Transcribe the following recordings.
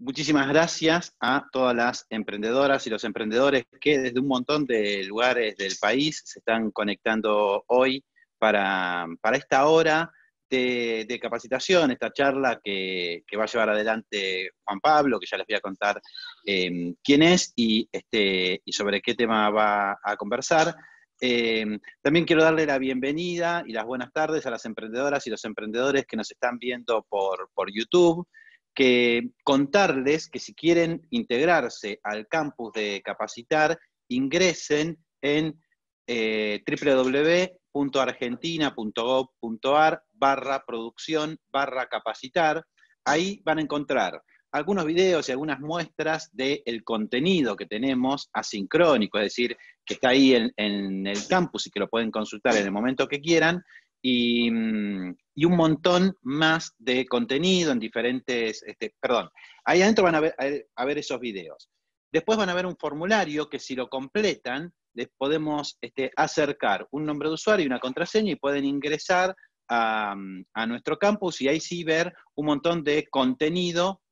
muchísimas gracias a todas las emprendedoras y los emprendedores que desde un montón de lugares del país se están conectando hoy para, esta hora de, capacitación, esta charla que, va a llevar adelante Juan Pablo, que ya les voy a contar em, quién es y, este, y sobre qué tema va a conversar. Em, también quiero darle la bienvenida y las buenas tardes a las emprendedoras y los emprendedores que nos están viendo por, por YouTube que contarles que si quieren integrarse al campus de Capacitar, ingresen en eh, www.argentina.gov.ar barra producción barra capacitar. Ahí van a encontrar algunos videos y algunas muestras del contenido que tenemos asincrónico, es decir, que está ahí en, en, el campus y que lo pueden consultar en el momento que quieran, Mm, y, un montón más de contenido en diferentes, este, perdón, ahí adentro van a ver, a ver, esos videos. Después van a ver un formulario que si lo completan, les podemos este, acercar un nombre de usuario y una contraseña y pueden ingresar a, mm, a, nuestro campus y ahí sí ver un montón de contenido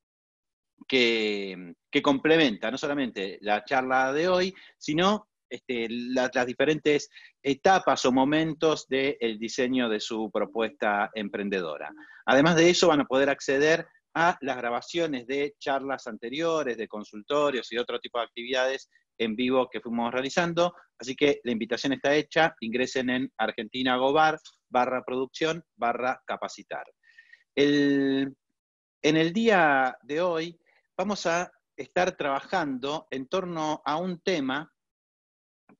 que, que complementa no solamente la charla de hoy, sino este, las diferentes etapas o momentos del diseño de su propuesta emprendedora. Además de eso, van a poder acceder a las grabaciones de charlas anteriores, de consultorios y otro tipo de actividades en vivo que fuimos realizando. Así que la invitación está hecha. Ingresen en Argentina Gobar barra producción barra capacitar. en el día de hoy vamos a estar trabajando en torno a un tema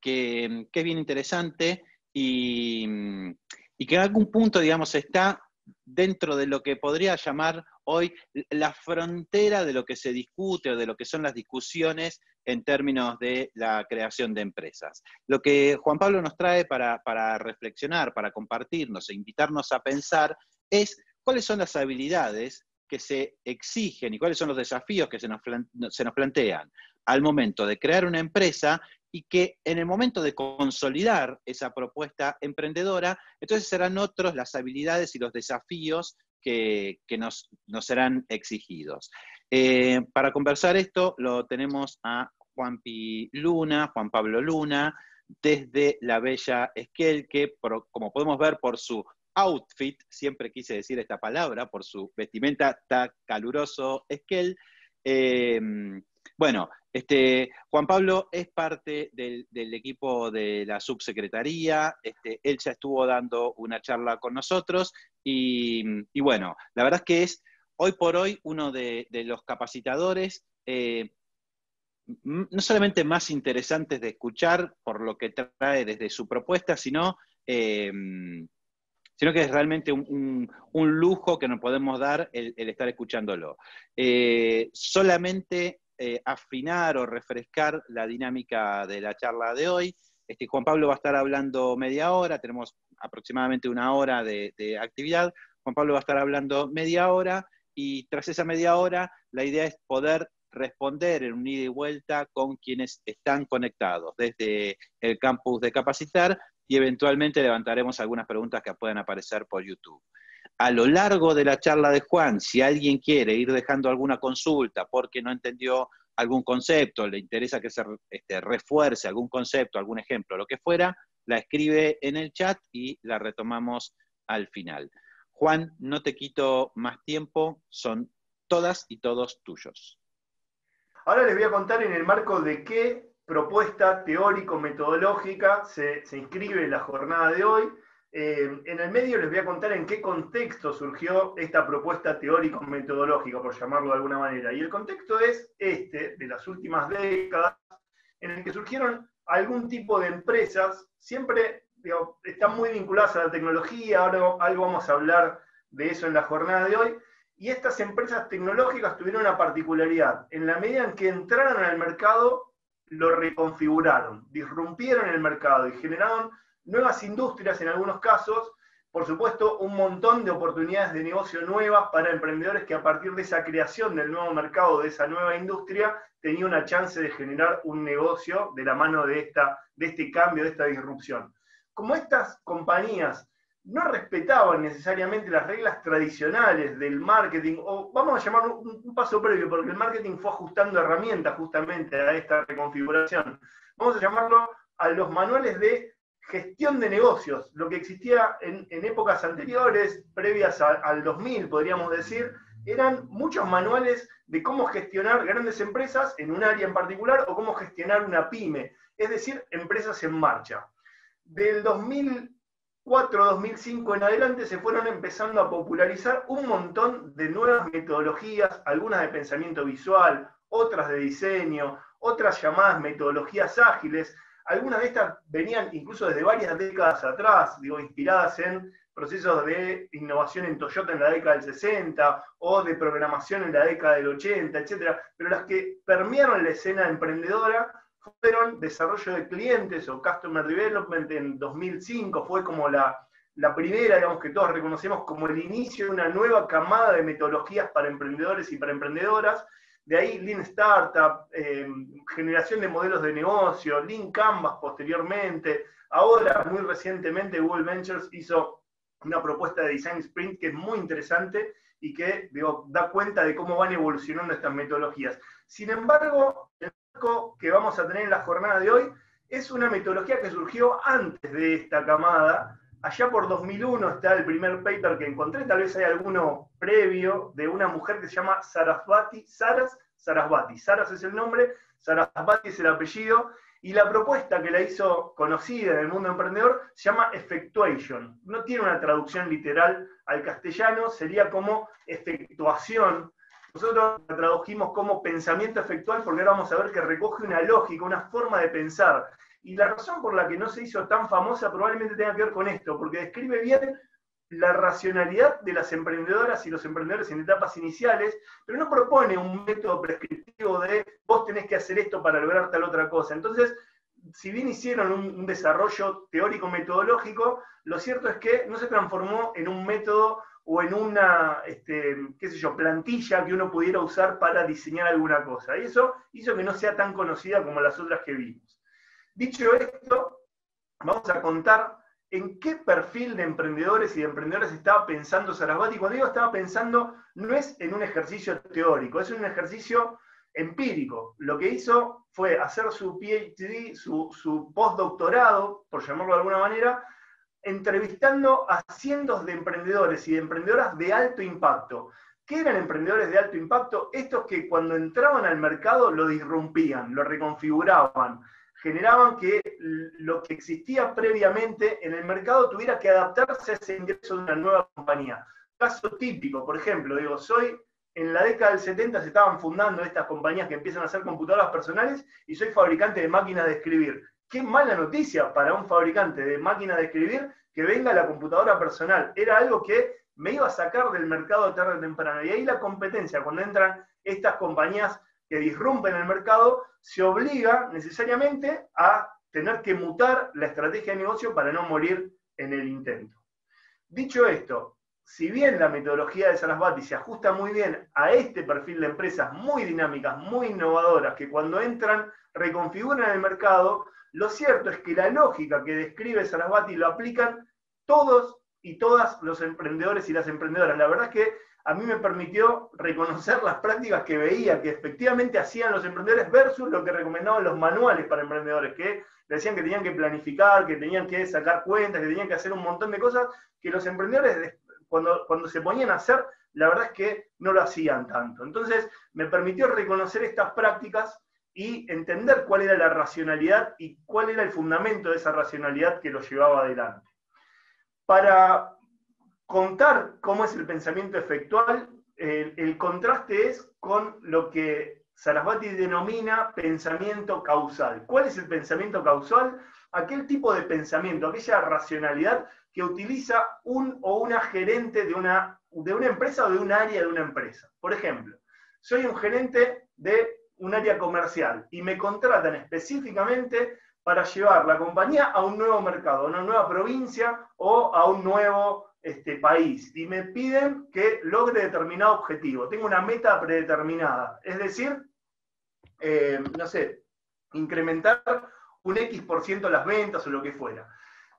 que, es bien interesante y, que en algún punto, digamos, está dentro de lo que podría llamar hoy la frontera de lo que se discute o de lo que son las discusiones en términos de la creación de empresas. Lo que Juan Pablo nos trae para, reflexionar, para compartirnos e invitarnos a pensar es cuáles son las habilidades que se exigen y cuáles son los desafíos que se nos, se nos plantean al momento de crear una empresa y que en el momento de consolidar esa propuesta emprendedora, entonces serán otros las habilidades y los desafíos que, nos, serán exigidos. Eh, para conversar esto lo tenemos a Juan. Luna, Juan Pablo Luna, desde la bella Esquel, que como podemos ver por su outfit, siempre quise decir esta palabra, por su vestimenta tan caluroso Esquel, eh, bueno, este, Juan Pablo es parte del, equipo de la subsecretaría, este, él ya estuvo dando una charla con nosotros y, bueno, la verdad es que es hoy por hoy uno de, los capacitadores eh, no solamente más interesantes de escuchar por lo que trae desde su propuesta, sino, eh, sino que es realmente un, lujo que nos podemos dar el, estar escuchándolo. Eh, solamente eh, afinar o refrescar la dinámica de la charla de hoy. Este, Juan Pablo va a estar hablando media hora, tenemos aproximadamente una hora de, actividad. Juan Pablo va a estar hablando media hora y tras esa media hora la idea es poder responder en un ida y vuelta con quienes están conectados desde el campus de Capacitar y eventualmente levantaremos algunas preguntas que puedan aparecer por YouTube a lo largo de la charla de Juan, si alguien quiere ir dejando alguna consulta porque no entendió algún concepto, le interesa que se este, refuerce algún concepto, algún ejemplo, lo que fuera, la escribe en el chat y la retomamos al final. Juan, no te quito más tiempo, son todas y todos tuyos. Ahora les voy a contar en el marco de qué propuesta teórico-metodológica se, se inscribe en la jornada de hoy eh, en el medio les voy a contar en qué contexto surgió esta propuesta teórico-metodológica, por llamarlo de alguna manera. Y el contexto es este, de las últimas décadas, en el que surgieron algún tipo de empresas, siempre están muy vinculadas a la tecnología, ahora algo vamos a hablar de eso en la jornada de hoy, y estas empresas tecnológicas tuvieron una particularidad. En la medida en que entraron al mercado, lo reconfiguraron, disrumpieron el mercado y generaron nuevas industrias en algunos casos, por supuesto, un montón de oportunidades de negocio nuevas para emprendedores que a partir de esa creación del nuevo mercado, de esa nueva industria, tenía una chance de generar un negocio de la mano de, esta, de este cambio, de esta disrupción. Como estas compañías no respetaban necesariamente las reglas tradicionales del marketing, o vamos a llamarlo un, paso previo, porque el marketing fue ajustando herramientas justamente a esta reconfiguración. Vamos a llamarlo a los manuales de gestión de negocios, lo que existía en, épocas anteriores, previas al 2000, podríamos decir, eran muchos manuales de cómo gestionar grandes empresas en un área en particular o cómo gestionar una pyme, es decir, empresas en marcha. Del 2000 2004-2005 en adelante se fueron empezando a popularizar un montón de nuevas metodologías, algunas de pensamiento visual, otras de diseño, otras llamadas metodologías ágiles. Algunas de estas venían incluso desde varias décadas atrás, digo, inspiradas en procesos de innovación en Toyota en la década del 60 o de programación en la década del 80, etc. Pero las que permearon la escena emprendedora fueron desarrollo de clientes o Customer Development en 2005, fue como la, primera, digamos, que todos reconocemos como el inicio de una nueva camada de metodologías para emprendedores y para emprendedoras. De ahí Lean Startup, em, generación de modelos de negocio, Lean Canvas posteriormente. Ahora, muy recientemente, Google Ventures hizo una propuesta de Design Sprint que es muy interesante y que da cuenta de cómo van evolucionando estas metodologías. Sin embargo, que vamos a tener en la jornada de hoy es una metodología que surgió antes de esta camada. Allá por 2001 está el primer paper que encontré, tal vez hay alguno previo, de una mujer que se llama Sarasvati, Saras Sarasvati. Saras es el nombre, Sarasvati es el apellido, y la propuesta que la hizo conocida en el mundo emprendedor se llama effectuation. No tiene una traducción literal al castellano, sería como efectuación nosotros la tradujimos como pensamiento efectual porque ahora vamos a ver que recoge una lógica, una forma de pensar. Y la razón por la que no se hizo tan famosa probablemente tenga que ver con esto, porque describe bien la racionalidad de las emprendedoras y los emprendedores en etapas iniciales, pero no propone un método prescriptivo de vos tenés que hacer esto para lograr tal otra cosa. Entonces, si bien hicieron un, un desarrollo teórico-metodológico, lo cierto es que no se transformó en un método o en una, este, qué sé yo, plantilla que uno pudiera usar para diseñar alguna cosa. Y eso hizo que no sea tan conocida como las otras que vimos. Dicho esto, vamos a contar en qué perfil de emprendedores y de emprendedores estaba pensando Sarasvati. Cuando digo estaba pensando, no es en un ejercicio teórico, es un ejercicio empírico. Lo que hizo fue hacer su PhD, su postdoctorado, por llamarlo de alguna manera, entrevistando a cientos de emprendedores y de emprendedoras de alto impacto. ¿Qué eran emprendedores de alto impacto? Estos que cuando entraban al mercado lo disrumpían, lo reconfiguraban, generaban que lo que existía previamente en el mercado tuviera que adaptarse a ese ingreso de una nueva compañía. Caso típico, por ejemplo, digo, soy en la década del 70 se estaban fundando estas compañías que empiezan a hacer computadoras personales y soy fabricante de máquinas de escribir qué mala noticia para un fabricante de máquina de escribir que venga la computadora personal. Era algo que me iba a sacar del mercado tarde o temprano. Y ahí la competencia, cuando entran estas compañías que disrumpen el mercado, se obliga necesariamente a tener que mutar la estrategia de negocio para no morir en el intento. Dicho esto, si bien la metodología de Sarasvati se ajusta muy bien a este perfil de empresas muy dinámicas, muy innovadoras, que cuando entran reconfiguran el mercado, lo cierto es que la lógica que describe Sarasvati lo aplican todos y todas los emprendedores y las emprendedoras. La verdad es que a mí me permitió reconocer las prácticas que veía que efectivamente hacían los emprendedores versus lo que recomendaban los manuales para emprendedores, que decían que tenían que planificar, que tenían que sacar cuentas, que tenían que hacer un montón de cosas que los emprendedores cuando, cuando se ponían a hacer, la verdad es que no lo hacían tanto. Entonces me permitió reconocer estas prácticas y entender cuál era la racionalidad y cuál era el fundamento de esa racionalidad que lo llevaba adelante. Para contar cómo es el pensamiento efectual, el, contraste es con lo que Sarasvati denomina pensamiento causal. ¿Cuál es el pensamiento causal? Aquel tipo de pensamiento, aquella racionalidad que utiliza un o una gerente de una, de una empresa o de un área de una empresa. Por ejemplo, soy un gerente de un área comercial y me contratan específicamente para llevar la compañía a un nuevo mercado, a una nueva provincia o a un nuevo este, país. Y me piden que logre determinado objetivo. Tengo una meta predeterminada. Es decir, eh, no sé, incrementar un X por ciento las ventas o lo que fuera.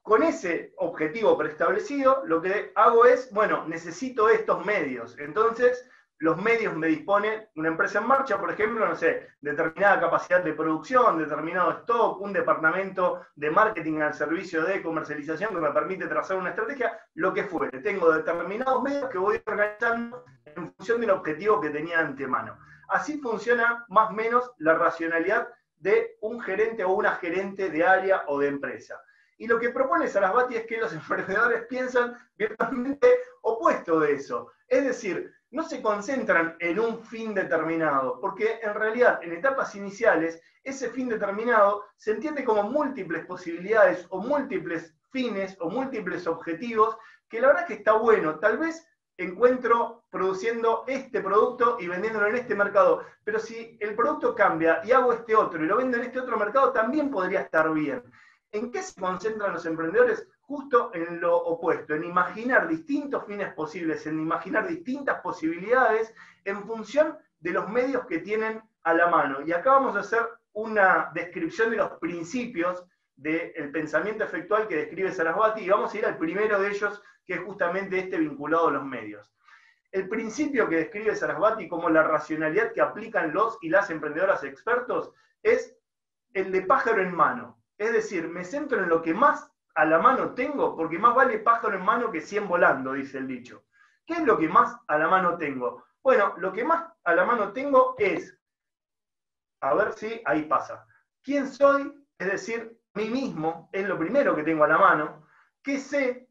Con ese objetivo preestablecido, lo que hago es, bueno, necesito estos medios. Entonces, los medios me disponen una empresa en marcha, por ejemplo, no sé, determinada capacidad de producción, determinado stock, un departamento de marketing al servicio de comercialización que me permite trazar una estrategia, lo que fuere. Tengo determinados medios que voy organizando en función del objetivo que tenía antemano. Así funciona más o menos la racionalidad de un gerente o una gerente de área o de empresa. Y lo que propone Sarasvati es que los emprendedores piensan virtualmente opuesto de eso. Es decir, no se concentran en un fin determinado, porque en realidad en etapas iniciales ese fin determinado se entiende como múltiples posibilidades o múltiples fines o múltiples objetivos, que la verdad que está bueno. Tal vez encuentro produciendo este producto y vendiéndolo en este mercado, pero si el producto cambia y hago este otro y lo vendo en este otro mercado, también podría estar bien. ¿En qué se concentran los emprendedores? Justo en lo opuesto, en imaginar distintos fines posibles, en imaginar distintas posibilidades en función de los medios que tienen a la mano. Y acá vamos a hacer una descripción de los principios del pensamiento efectual que describe Sarasvati y vamos a ir al primero de ellos, que es justamente este vinculado a los medios. El principio que describe Sarasvati como la racionalidad que aplican los y las emprendedoras expertos es el de pájaro en mano. Es decir, me centro en lo que más a la mano tengo? Porque más vale pájaro en mano que 100 volando, dice el dicho. ¿Qué es lo que más a la mano tengo? Bueno, lo que más a la mano tengo es, a ver si ahí pasa. ¿Quién soy? Es decir, mí mismo es lo primero que tengo a la mano. ¿Qué sé?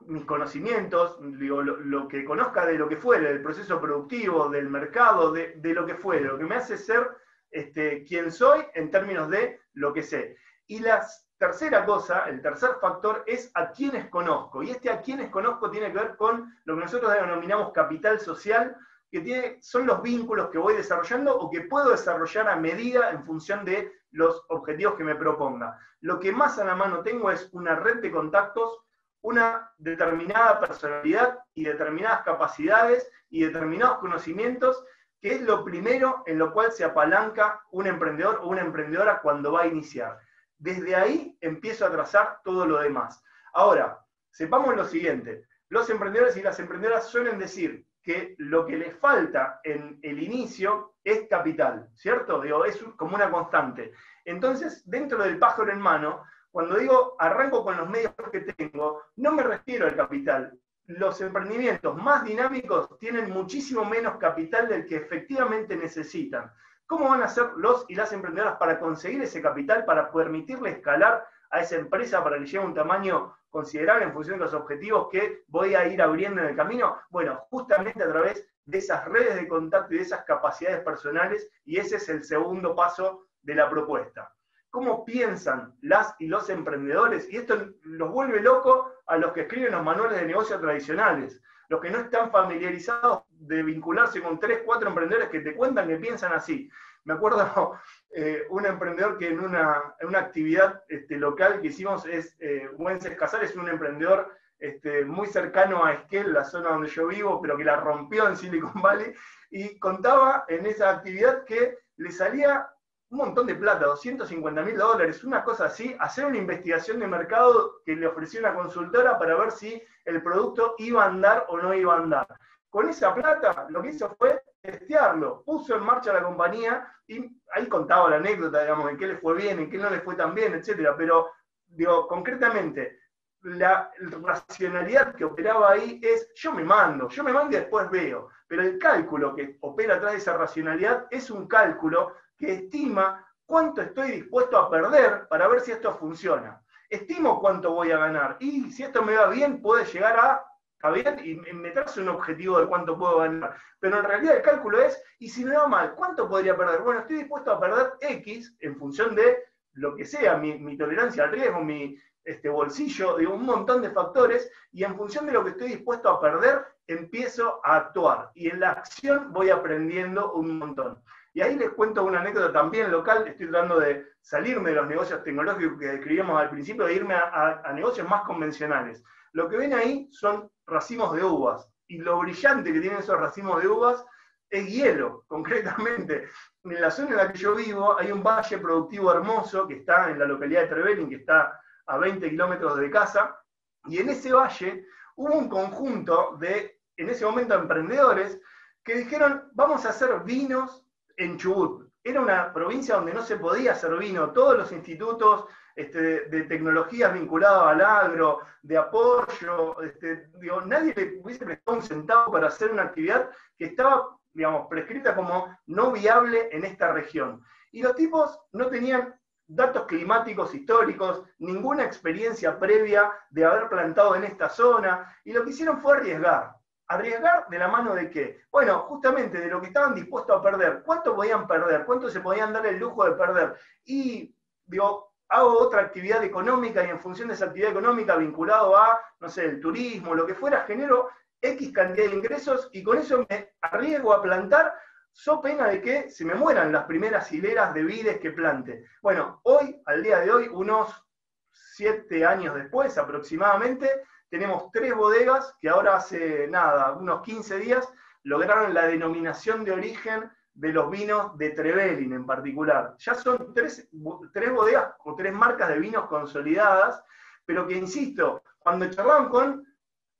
Mis conocimientos, digo, lo, que conozca de lo que fuere, del proceso productivo, del mercado, de, lo que fuere, lo que me hace ser este, quien soy en términos de lo que sé. Y las tercera cosa, el tercer factor es a quienes conozco. Y este a quienes conozco tiene que ver con lo que nosotros denominamos capital social, que tiene, son los vínculos que voy desarrollando o que puedo desarrollar a medida en función de los objetivos que me proponga. Lo que más a la mano tengo es una red de contactos, una determinada personalidad y determinadas capacidades y determinados conocimientos, que es lo primero en lo cual se apalanca un emprendedor o una emprendedora cuando va a iniciar. Desde ahí empiezo a trazar todo lo demás. Ahora, sepamos lo siguiente. Los emprendedores y las emprendedoras suelen decir que lo que les falta en el inicio es capital, ¿cierto? Digo, es como una constante. Entonces, dentro del pájaro en mano, cuando digo arranco con los medios que tengo, no me refiero al capital. Los emprendimientos más dinámicos tienen muchísimo menos capital del que efectivamente necesitan. ¿Cómo van a ser los y las emprendedoras para conseguir ese capital, para permitirle escalar a esa empresa para que llegue a un tamaño considerable en función de los objetivos que voy a ir abriendo en el camino? Bueno, justamente a través de esas redes de contacto y de esas capacidades personales, y ese es el segundo paso de la propuesta. ¿Cómo piensan las y los emprendedores? Y esto los vuelve loco a los que escriben los manuales de negocio tradicionales los que no están familiarizados de vincularse con tres, cuatro emprendedores que te cuentan que piensan así. Me acuerdo eh, un emprendedor que en una, actividad este, local que hicimos es, eh, Wences Casares, un emprendedor este, muy cercano a Esquel, la zona donde yo vivo, pero que la rompió en Silicon Valley, y contaba en esa actividad que le salía un montón de plata, 250 mil dólares, una cosa así, hacer una investigación de mercado que le ofreció una consultora para ver si el producto iba a andar o no iba a andar. Con esa plata lo que hizo fue testearlo, puso en marcha la compañía y ahí contaba la anécdota, digamos, en qué le fue bien, en qué no le fue tan bien, etcétera. Pero, digo, concretamente, la racionalidad que operaba ahí es yo me mando, yo me mando y después veo. Pero el cálculo que opera atrás de esa racionalidad es un cálculo que estima cuánto estoy dispuesto a perder para ver si esto funciona. Estimo cuánto voy a ganar y si esto me va bien, puede llegar a, a bien y me trazo un objetivo de cuánto puedo ganar. Pero en realidad el cálculo es, y si me va mal, ¿cuánto podría perder? Bueno, estoy dispuesto a perder X en función de lo que sea, mi, tolerancia al riesgo, mi este, bolsillo, de un montón de factores, y en función de lo que estoy dispuesto a perder, empiezo a actuar. Y en la acción voy aprendiendo un montón. Y ahí les cuento una anécdota también local, estoy tratando de salirme de los negocios tecnológicos que describíamos al principio, de irme a, negocios más convencionales. Lo que ven ahí son racimos de uvas, y lo brillante que tienen esos racimos de uvas es hielo, concretamente. En la zona en la que yo vivo hay un valle productivo hermoso que está en la localidad de Trevelin, que está a 20 kilómetros de casa, y en ese valle hubo un conjunto de, en ese momento, emprendedores que dijeron, vamos a hacer vinos en Chubut. Era una provincia donde no se podía hacer vino, todos los institutos este, de, tecnologías vinculados al agro, de apoyo, este, nadie le hubiese prestado un centavo para hacer una actividad que estaba, digamos, prescrita como no viable en esta región. Y los tipos no tenían datos climáticos históricos, ninguna experiencia previa de haber plantado en esta zona, y lo que hicieron fue arriesgar. ¿Arriesgar de la mano de qué? Bueno, justamente de lo que estaban dispuestos a perder. ¿Cuánto podían perder? ¿Cuánto se podían dar el lujo de perder? Y digo, hago otra actividad económica y en función de esa actividad económica vinculado a, no sé, el turismo, lo que fuera, genero X cantidad de ingresos y con eso me arriesgo a plantar, so pena de que se me mueran las primeras hileras de vides que plante. Bueno, hoy, al día de hoy, unos siete años después aproximadamente, tenemos tres bodegas que ahora hace nada, unos 15 días, lograron la denominación de origen de los vinos de Trevelin en particular. Ya son tres, bodegas o tres marcas de vinos consolidadas, pero que, insisto, cuando charlaban con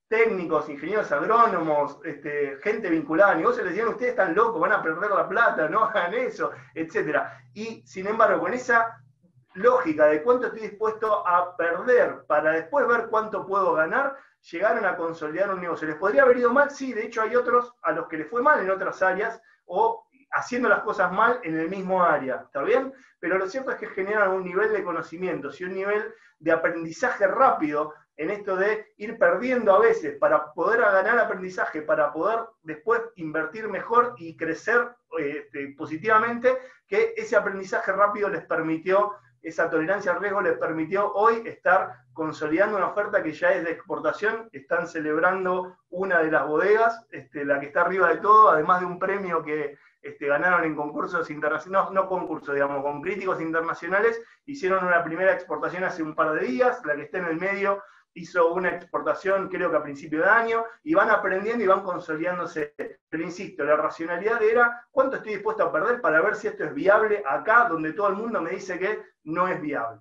técnicos, ingenieros agrónomos, este, gente vinculada a negocios, les decían, ustedes están locos, van a perder la plata, no hagan eso, etc. Y, sin embargo, con esa lógica de cuánto estoy dispuesto a perder para después ver cuánto puedo ganar, llegaron a consolidar un negocio. ¿Les podría haber ido mal? Sí, de hecho hay otros a los que les fue mal en otras áreas o haciendo las cosas mal en el mismo área, ¿está bien? Pero lo cierto es que generan un nivel de conocimientos y un nivel de aprendizaje rápido en esto de ir perdiendo a veces para poder ganar aprendizaje, para poder después invertir mejor y crecer este, positivamente, que ese aprendizaje rápido les permitió esa tolerancia al riesgo les permitió hoy estar consolidando una oferta que ya es de exportación. Están celebrando una de las bodegas, este, la que está arriba de todo, además de un premio que este, ganaron en concursos internacionales, no, no concursos, digamos, con críticos internacionales. Hicieron una primera exportación hace un par de días, la que está en el medio hizo una exportación creo que a principio de año, y van aprendiendo y van consolidándose. Pero insisto, la racionalidad era cuánto estoy dispuesto a perder para ver si esto es viable acá, donde todo el mundo me dice que no es viable.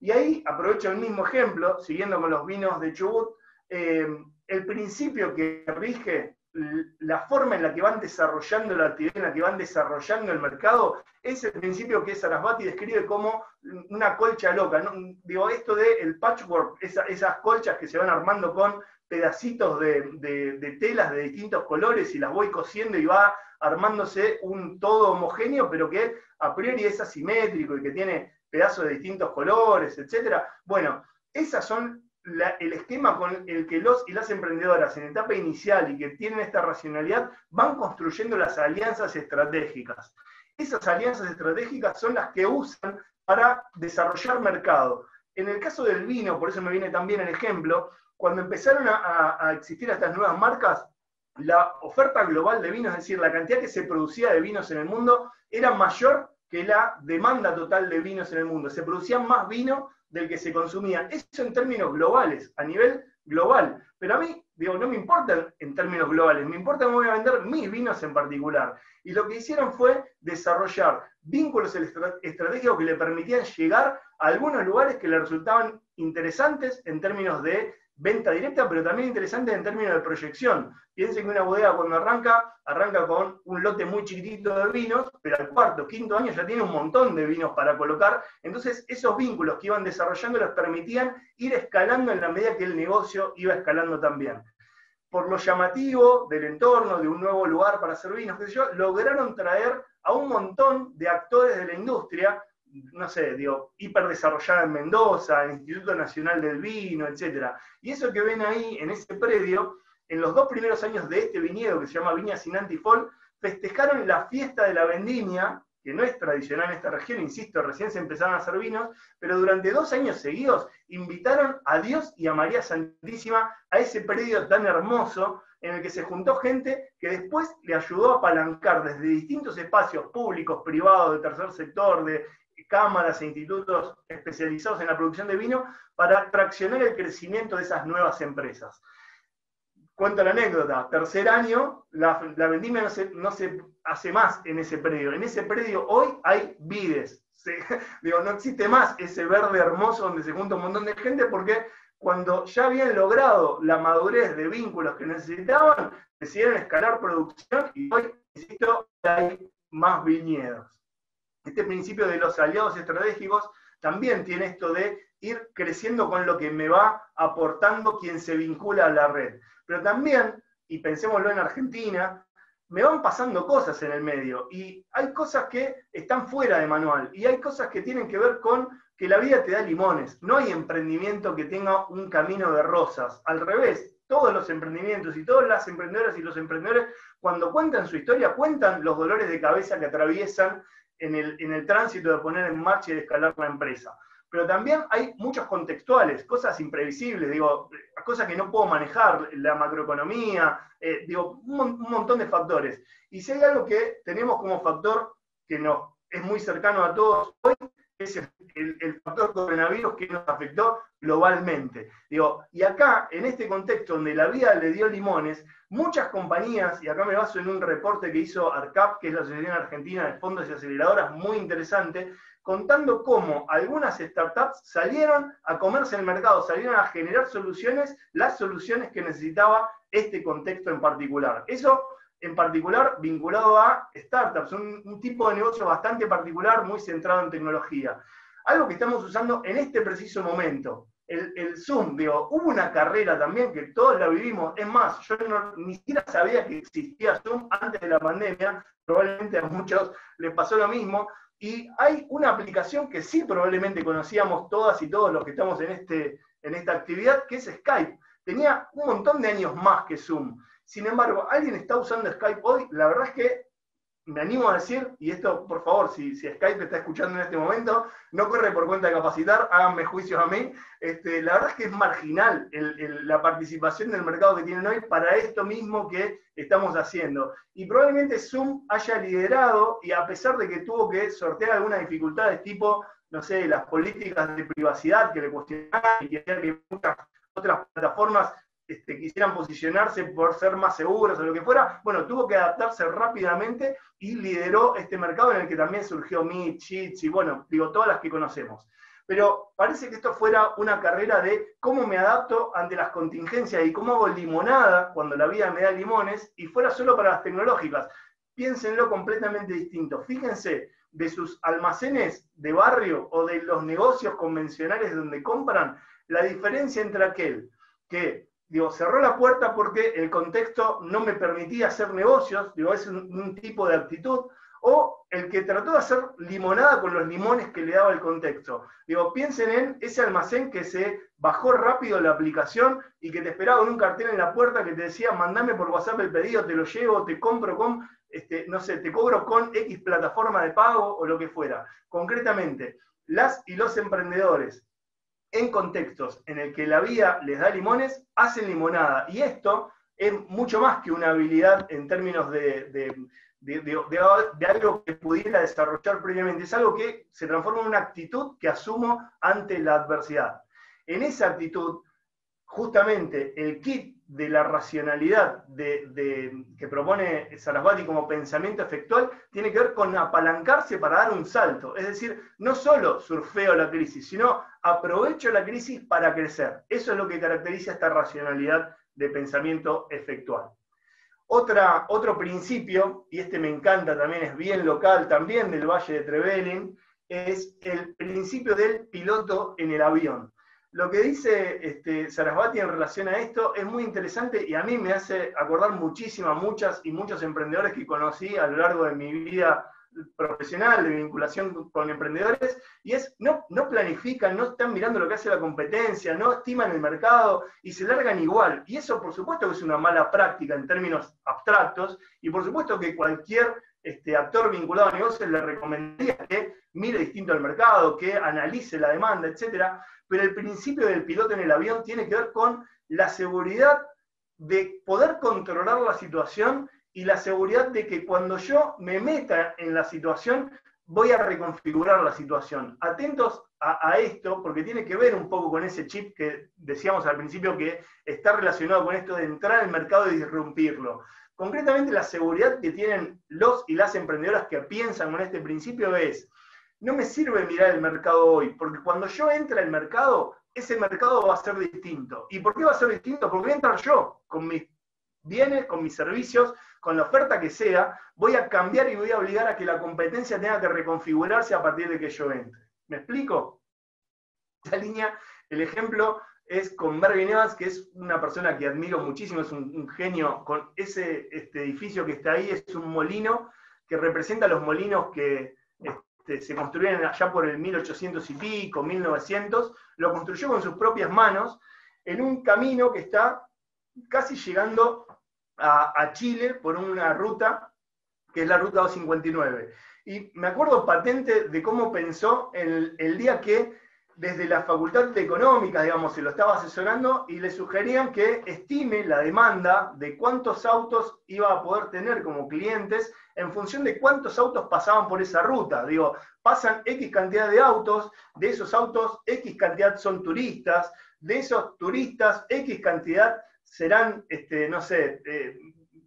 Y ahí aprovecho el mismo ejemplo, siguiendo con los vinos de Chubut, eh, el principio que rige la forma en la que van desarrollando la actividad, en la que van desarrollando el mercado, es el principio que Sarasvati describe como una colcha loca. Digo, esto de el patchwork, esas colchas que se van armando con pedacitos de, telas de distintos colores y las voy cosiendo y va armándose un todo homogéneo, pero que a priori es asimétrico y que tiene pedazos de distintos colores, etc. Bueno, esas son el esquema con el que los y las emprendedoras en etapa inicial y que tienen esta racionalidad van construyendo las alianzas estratégicas. Esas alianzas estratégicas son las que usan para desarrollar mercado. En el caso del vino, por eso me viene también el ejemplo, cuando empezaron a, existir estas nuevas marcas, la oferta global de vinos, es decir, la cantidad que se producía de vinos en el mundo, era mayor que la demanda total de vinos en el mundo. Se producía más vino del que se consumía. Eso en términos globales, a nivel global. Pero a mí, digo, no me importa en términos globales, me importa cómo voy a vender mis vinos en particular. Y lo que hicieron fue desarrollar vínculos estratégicos que le permitían llegar a algunos lugares que le resultaban interesantes en términos de venta directa, pero también interesante en términos de proyección. Piensen que una bodega cuando arranca, arranca con un lote muy chiquitito de vinos, pero al cuarto, quinto año ya tiene un montón de vinos para colocar. Entonces, esos vínculos que iban desarrollando les permitían ir escalando en la medida que el negocio iba escalando también. Por lo llamativo del entorno, de un nuevo lugar para hacer vinos, qué sé yo, lograron traer a un montón de actores de la industria no sé, digo, hiper desarrollada en Mendoza, el Instituto Nacional del Vino, etc. Y eso que ven ahí en ese predio, en los dos primeros años de este viñedo, que se llama Viña Sinantifol, festejaron la fiesta de la vendimia, que no es tradicional en esta región, insisto, recién se empezaron a hacer vinos, pero durante dos años seguidos invitaron a Dios y a María Santísima a ese predio tan hermoso en el que se juntó gente que después le ayudó a apalancar desde distintos espacios públicos, privados, de tercer sector, de cámaras e institutos especializados en la producción de vino para traccionar el crecimiento de esas nuevas empresas. Cuento la anécdota, tercer año, la, vendimia no se, hace más en ese predio. En ese predio hoy hay vides, digo, no existe más ese verde hermoso donde se junta un montón de gente porque cuando ya habían logrado la madurez de vínculos que necesitaban, decidieron escalar producción y hoy, insisto, hay más viñedos. Este principio de los aliados estratégicos también tiene esto de ir creciendo con lo que me va aportando quien se vincula a la red. Pero también, y pensémoslo en Argentina, me van pasando cosas en el medio y hay cosas que están fuera de manual y hay cosas que tienen que ver con que la vida te da limones. No hay emprendimiento que tenga un camino de rosas. Al revés, todos los emprendimientos y todas las emprendedoras y los emprendedores, cuando cuentan su historia, cuentan los dolores de cabeza que atraviesan en el, en el tránsito de poner en marcha y de escalar la empresa. Pero también hay muchos contextuales, cosas imprevisibles, digo, cosas que no puedo manejar, la macroeconomía, eh, digo, un, montón de factores. Y si hay algo que tenemos como factor que nos es muy cercano a todos hoy, es el, el, factor coronavirus que nos afectó globalmente. Digo, y acá, en este contexto donde la vida le dio limones, muchas compañías, y acá me baso en un reporte que hizo ARCAP, que es la Asociación Argentina de Fondos y Aceleradoras, muy interesante, contando cómo algunas startups salieron a comerse el mercado, salieron a generar soluciones, las soluciones que necesitaba este contexto en particular. Eso en particular vinculado a startups, un, tipo de negocio bastante particular, muy centrado en tecnología. Algo que estamos usando en este preciso momento. El, Zoom, digo, hubo una carrera también que todos la vivimos. Es más, yo ni siquiera sabía que existía Zoom antes de la pandemia. Probablemente a muchos les pasó lo mismo. Y hay una aplicación que sí probablemente conocíamos todas y todos los que estamos en, este, en esta actividad, que es Skype. Tenía un montón de años más que Zoom. Sin embargo, alguien está usando Skype hoy, la verdad es que me animo a decir, y esto por favor, si, Skype está escuchando en este momento, no corre por cuenta de capacitar, háganme juicios a mí. Este, la verdad es que es marginal la participación del mercado que tienen hoy para esto mismo que estamos haciendo. Y probablemente Zoom haya liderado, y a pesar de que tuvo que sortear algunas dificultades tipo, no sé, las políticas de privacidad que le cuestionaban y que muchas otras plataformas este, quisieran posicionarse por ser más seguros o lo que fuera, bueno, tuvo que adaptarse rápidamente y lideró este mercado en el que también surgió Cheats y bueno, digo, todas las que conocemos. Pero parece que esto fuera una carrera de cómo me adapto ante las contingencias y cómo hago limonada cuando la vida me da limones y fuera solo para las tecnológicas. Piénsenlo completamente distinto. Fíjense de sus almacenes de barrio o de los negocios convencionales donde compran, la diferencia entre aquel que digo, cerró la puerta porque el contexto no me permitía hacer negocios, digo, es un, tipo de actitud, o el que trató de hacer limonada con los limones que le daba el contexto. Digo, piensen en ese almacén que se bajó rápido la aplicación y que te esperaba con un cartel en la puerta que te decía, mandame por WhatsApp el pedido, te lo llevo, te compro con, este, no sé, te cobro con X plataforma de pago o lo que fuera. Concretamente, las y los emprendedores en contextos en el que la vida les da limones, hacen limonada. Y esto es mucho más que una habilidad en términos de, algo que pudiera desarrollar previamente. Es algo que se transforma en una actitud que asumo ante la adversidad. En esa actitud, justamente el kit de la racionalidad que propone Sarasvati como pensamiento efectual tiene que ver con apalancarse para dar un salto. Es decir, no solo surfeo la crisis, sino aprovecho la crisis para crecer. Eso es lo que caracteriza esta racionalidad de pensamiento efectual. Otro principio, y este me encanta también, es bien local también del Valle de Trevelin, es el principio del piloto en el avión. Lo que dice este, Sarasvati en relación a esto es muy interesante y a mí me hace acordar muchísimo a muchas y muchos emprendedores que conocí a lo largo de mi vida profesional, de vinculación con emprendedores, y es, no, no planifican, no están mirando lo que hace la competencia, no estiman el mercado y se largan igual. Y eso por supuesto que es una mala práctica en términos abstractos, y por supuesto que cualquier este, actor vinculado a negocios le recomendaría que mire distinto al mercado, que analice la demanda, etc. Pero el principio del piloto en el avión tiene que ver con la seguridad de poder controlar la situación y la seguridad de que cuando yo me meta en la situación, voy a reconfigurar la situación. Atentos a, esto, porque tiene que ver un poco con ese chip que decíamos al principio que está relacionado con esto de entrar al mercado y disrumpirlo. Concretamente, la seguridad que tienen los y las emprendedoras que piensan con este principio es, no me sirve mirar el mercado hoy, porque cuando yo entre al mercado, ese mercado va a ser distinto. ¿Y por qué va a ser distinto? Porque voy a entrar yo con mis bienes, con mis servicios, con la oferta que sea, voy a cambiar y voy a obligar a que la competencia tenga que reconfigurarse a partir de que yo entre. ¿Me explico? Esta línea, el ejemplo es con Mervyn Evans, que es una persona que admiro muchísimo, es un, genio, con ese este edificio que está ahí, es un molino que representa los molinos que se construyeron allá por el 1800 y pico, 1900, lo construyó con sus propias manos en un camino que está casi llegando a, Chile por una ruta que es la ruta 259. Y me acuerdo patente de cómo pensó el, el día que desde la Facultad de Económica, digamos, se lo estaba asesorando y le sugerían que estime la demanda de cuántos autos iba a poder tener como clientes en función de cuántos autos pasaban por esa ruta. Digo, pasan X cantidad de autos, de esos autos X cantidad son turistas, de esos turistas X cantidad serán, este, no sé, eh,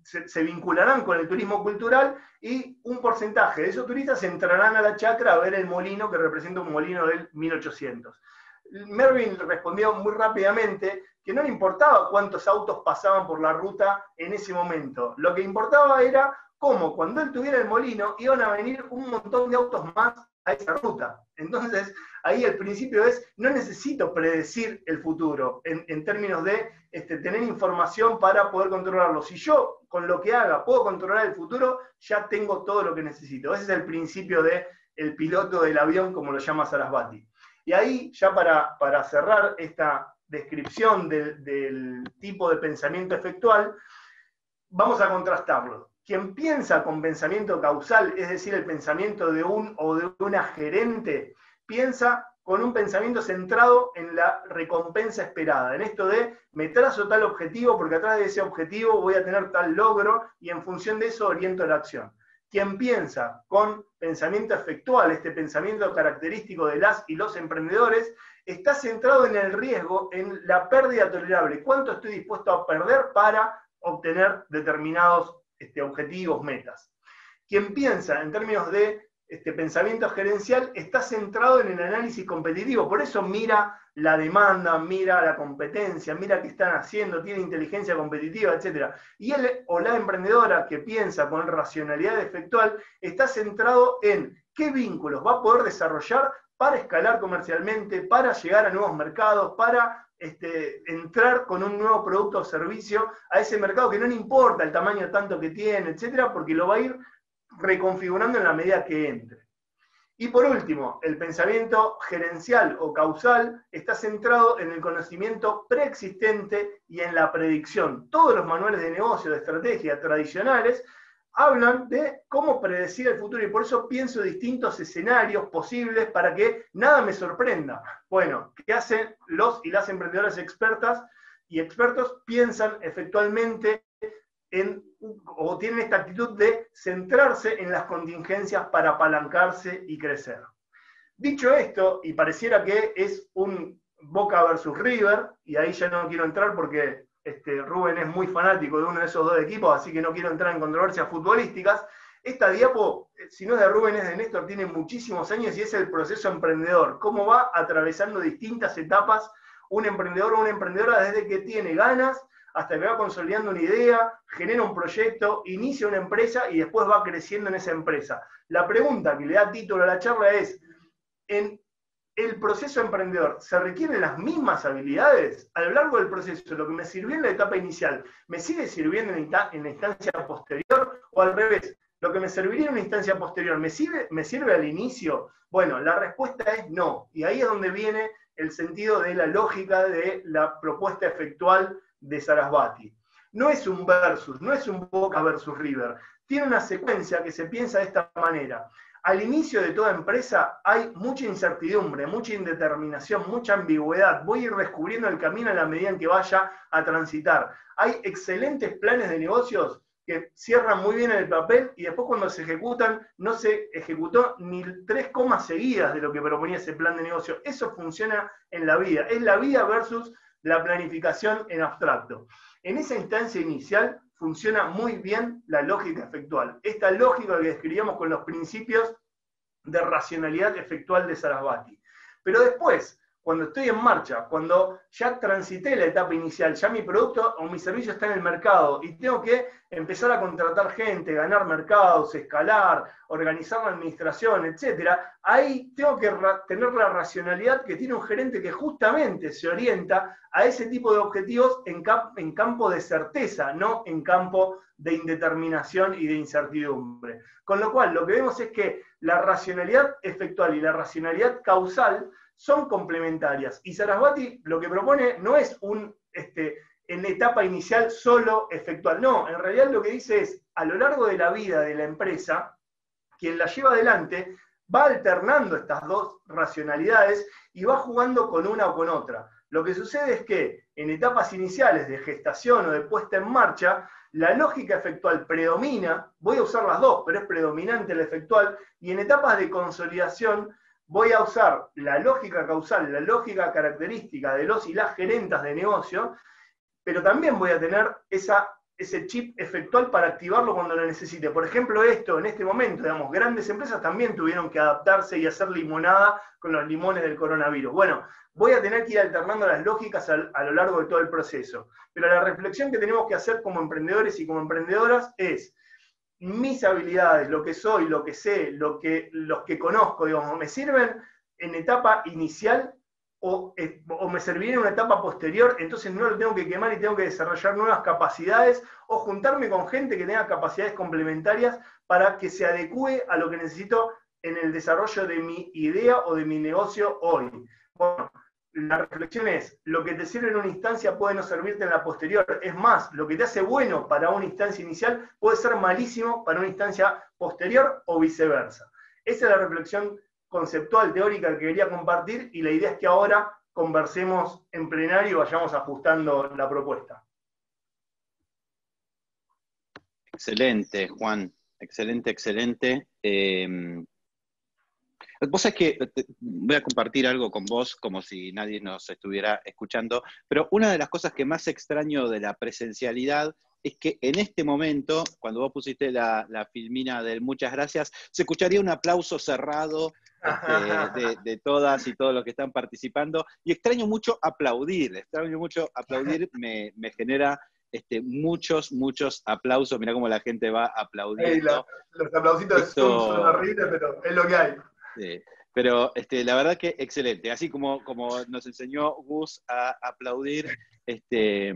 se, vincularán con el turismo cultural y un porcentaje de esos turistas entrarán a la chacra a ver el molino que representa un molino del 1800. Mervyn respondió muy rápidamente que no le importaba cuántos autos pasaban por la ruta en ese momento. Lo que importaba era cómo cuando él tuviera el molino iban a venir un montón de autos más a esa ruta. Entonces, ahí el principio es, no necesito predecir el futuro en, términos de este, tener información para poder controlarlo. Si yo con lo que haga puedo controlar el futuro, ya tengo todo lo que necesito. Ese es el principio del el piloto del avión, como lo llama Sarasvati. Y ahí, ya para, para cerrar esta descripción del, del tipo de pensamiento efectual, vamos a contrastarlo. Quien piensa con pensamiento causal, es decir, el pensamiento de un o de una gerente, piensa con un pensamiento centrado en la recompensa esperada, en esto de me trazo tal objetivo porque atrás de ese objetivo voy a tener tal logro y en función de eso oriento la acción. Quien piensa con pensamiento efectual, este pensamiento característico de las y los emprendedores, está centrado en el riesgo, en la pérdida tolerable. ¿Cuánto estoy dispuesto a perder para obtener determinados este, objetivos, metas? Quien piensa en términos de este pensamiento gerencial está centrado en el análisis competitivo, por eso mira la demanda, mira la competencia, mira qué están haciendo, tiene inteligencia competitiva, etc. Y él o la emprendedora que piensa con racionalidad efectual está centrado en qué vínculos va a poder desarrollar para escalar comercialmente, para llegar a nuevos mercados, para este, entrar con un nuevo producto o servicio a ese mercado que no le importa el tamaño tanto que tiene, etcétera, porque lo va a ir reconfigurando en la medida que entre. Y por último, el pensamiento gerencial o causal está centrado en el conocimiento preexistente y en la predicción. Todos los manuales de negocio, de estrategia tradicionales, hablan de cómo predecir el futuro y por eso pienso distintos escenarios posibles para que nada me sorprenda. Bueno, ¿qué hacen los y las emprendedoras expertas y expertos? Piensan efectualmente o tienen esta actitud de centrarse en las contingencias para apalancarse y crecer. Dicho esto, y pareciera que es un Boca versus River, y ahí ya no quiero entrar porque este, Rubén es muy fanático de uno de esos dos equipos, así que no quiero entrar en controversias futbolísticas. Esta diapo, si no es de Rubén, es de Néstor, tiene muchísimos años y es el proceso emprendedor. Cómo va atravesando distintas etapas un emprendedor o una emprendedora desde que tiene ganas hasta que va consolidando una idea, genera un proyecto, inicia una empresa y después va creciendo en esa empresa. La pregunta que le da título a la charla es, ¿en el proceso emprendedor se requieren las mismas habilidades? A lo largo del proceso, lo que me sirvió en la etapa inicial, ¿me sigue sirviendo en la instancia posterior o al revés? Lo que me serviría en una instancia posterior, ¿me sirve, ¿me sirve al inicio? Bueno, la respuesta es no. Y ahí es donde viene el sentido de la lógica de la propuesta efectual de Sarasvati. No es un versus, no es un Boca versus River. Tiene una secuencia que se piensa de esta manera. Al inicio de toda empresa hay mucha incertidumbre, mucha indeterminación, mucha ambigüedad. Voy a ir descubriendo el camino a la medida en que vaya a transitar. Hay excelentes planes de negocios que cierran muy bien en el papel y después cuando se ejecutan no se ejecutó ni tres comas seguidas de lo que proponía ese plan de negocio. Eso funciona en la vida. Es la vida versus la planificación en abstracto. En esa instancia inicial funciona muy bien la lógica efectual. Esta lógica que describíamos con los principios de racionalidad efectual de Sarasvati. Pero después, cuando estoy en marcha, cuando ya transité la etapa inicial, ya mi producto o mi servicio está en el mercado y tengo que empezar a contratar gente, ganar mercados, escalar, organizar la administración, etc., ahí tengo que tener la racionalidad que tiene un gerente que justamente se orienta a ese tipo de objetivos en, en campo de certeza, no en campo de indeterminación y de incertidumbre. Con lo cual, lo que vemos es que la racionalidad efectual y la racionalidad causal son complementarias. Y Sarasvati lo que propone no es un, este, en etapa inicial solo efectual, no, en realidad lo que dice es, a lo largo de la vida de la empresa, quien la lleva adelante va alternando estas dos racionalidades y va jugando con una o con otra. Lo que sucede es que en etapas iniciales de gestación o de puesta en marcha, la lógica efectual predomina, voy a usar las dos, pero es predominante la efectual, y en etapas de consolidación voy a usar la lógica causal, la lógica característica de los y las gerentas de negocio, pero también voy a tener ese chip efectual para activarlo cuando lo necesite. Por ejemplo, esto en este momento, digamos, grandes empresas también tuvieron que adaptarse y hacer limonada con los limones del coronavirus. Bueno, voy a tener que ir alternando las lógicas a lo largo de todo el proceso. Pero la reflexión que tenemos que hacer como emprendedores y como emprendedoras es, mis habilidades, lo que soy, lo que sé, lo que, los que conozco, digamos, me sirven en etapa inicial o, eh, o, me serviría en una etapa posterior, entonces no lo tengo que quemar y tengo que desarrollar nuevas capacidades o juntarme con gente que tenga capacidades complementarias para que se adecue a lo que necesito en el desarrollo de mi idea o de mi negocio hoy. Bueno, la reflexión es, lo que te sirve en una instancia puede no servirte en la posterior. Es más, lo que te hace bueno para una instancia inicial puede ser malísimo para una instancia posterior o viceversa. Esa es la reflexión conceptual, teórica que quería compartir y la idea es que ahora conversemos en plenario y vayamos ajustando la propuesta. Excelente, Juan. Excelente, excelente. Eh, Vos sabés que eh, voy a compartir algo con vos como si nadie nos estuviera escuchando, pero una de las cosas que más extraño de la presencialidad es que en este momento, cuando vos pusiste la, filmina del muchas gracias, se escucharía un aplauso cerrado este, de, todas y todos los que están participando. Y extraño mucho aplaudir, extraño mucho aplaudir, me, genera este, muchos, muchos aplausos. Mira cómo la gente va aplaudiendo. los aplausitos son, horribles, pero es lo que hay. Pero este, la verdad que excelente. Así como, como nos enseñó Gus a aplaudir, este,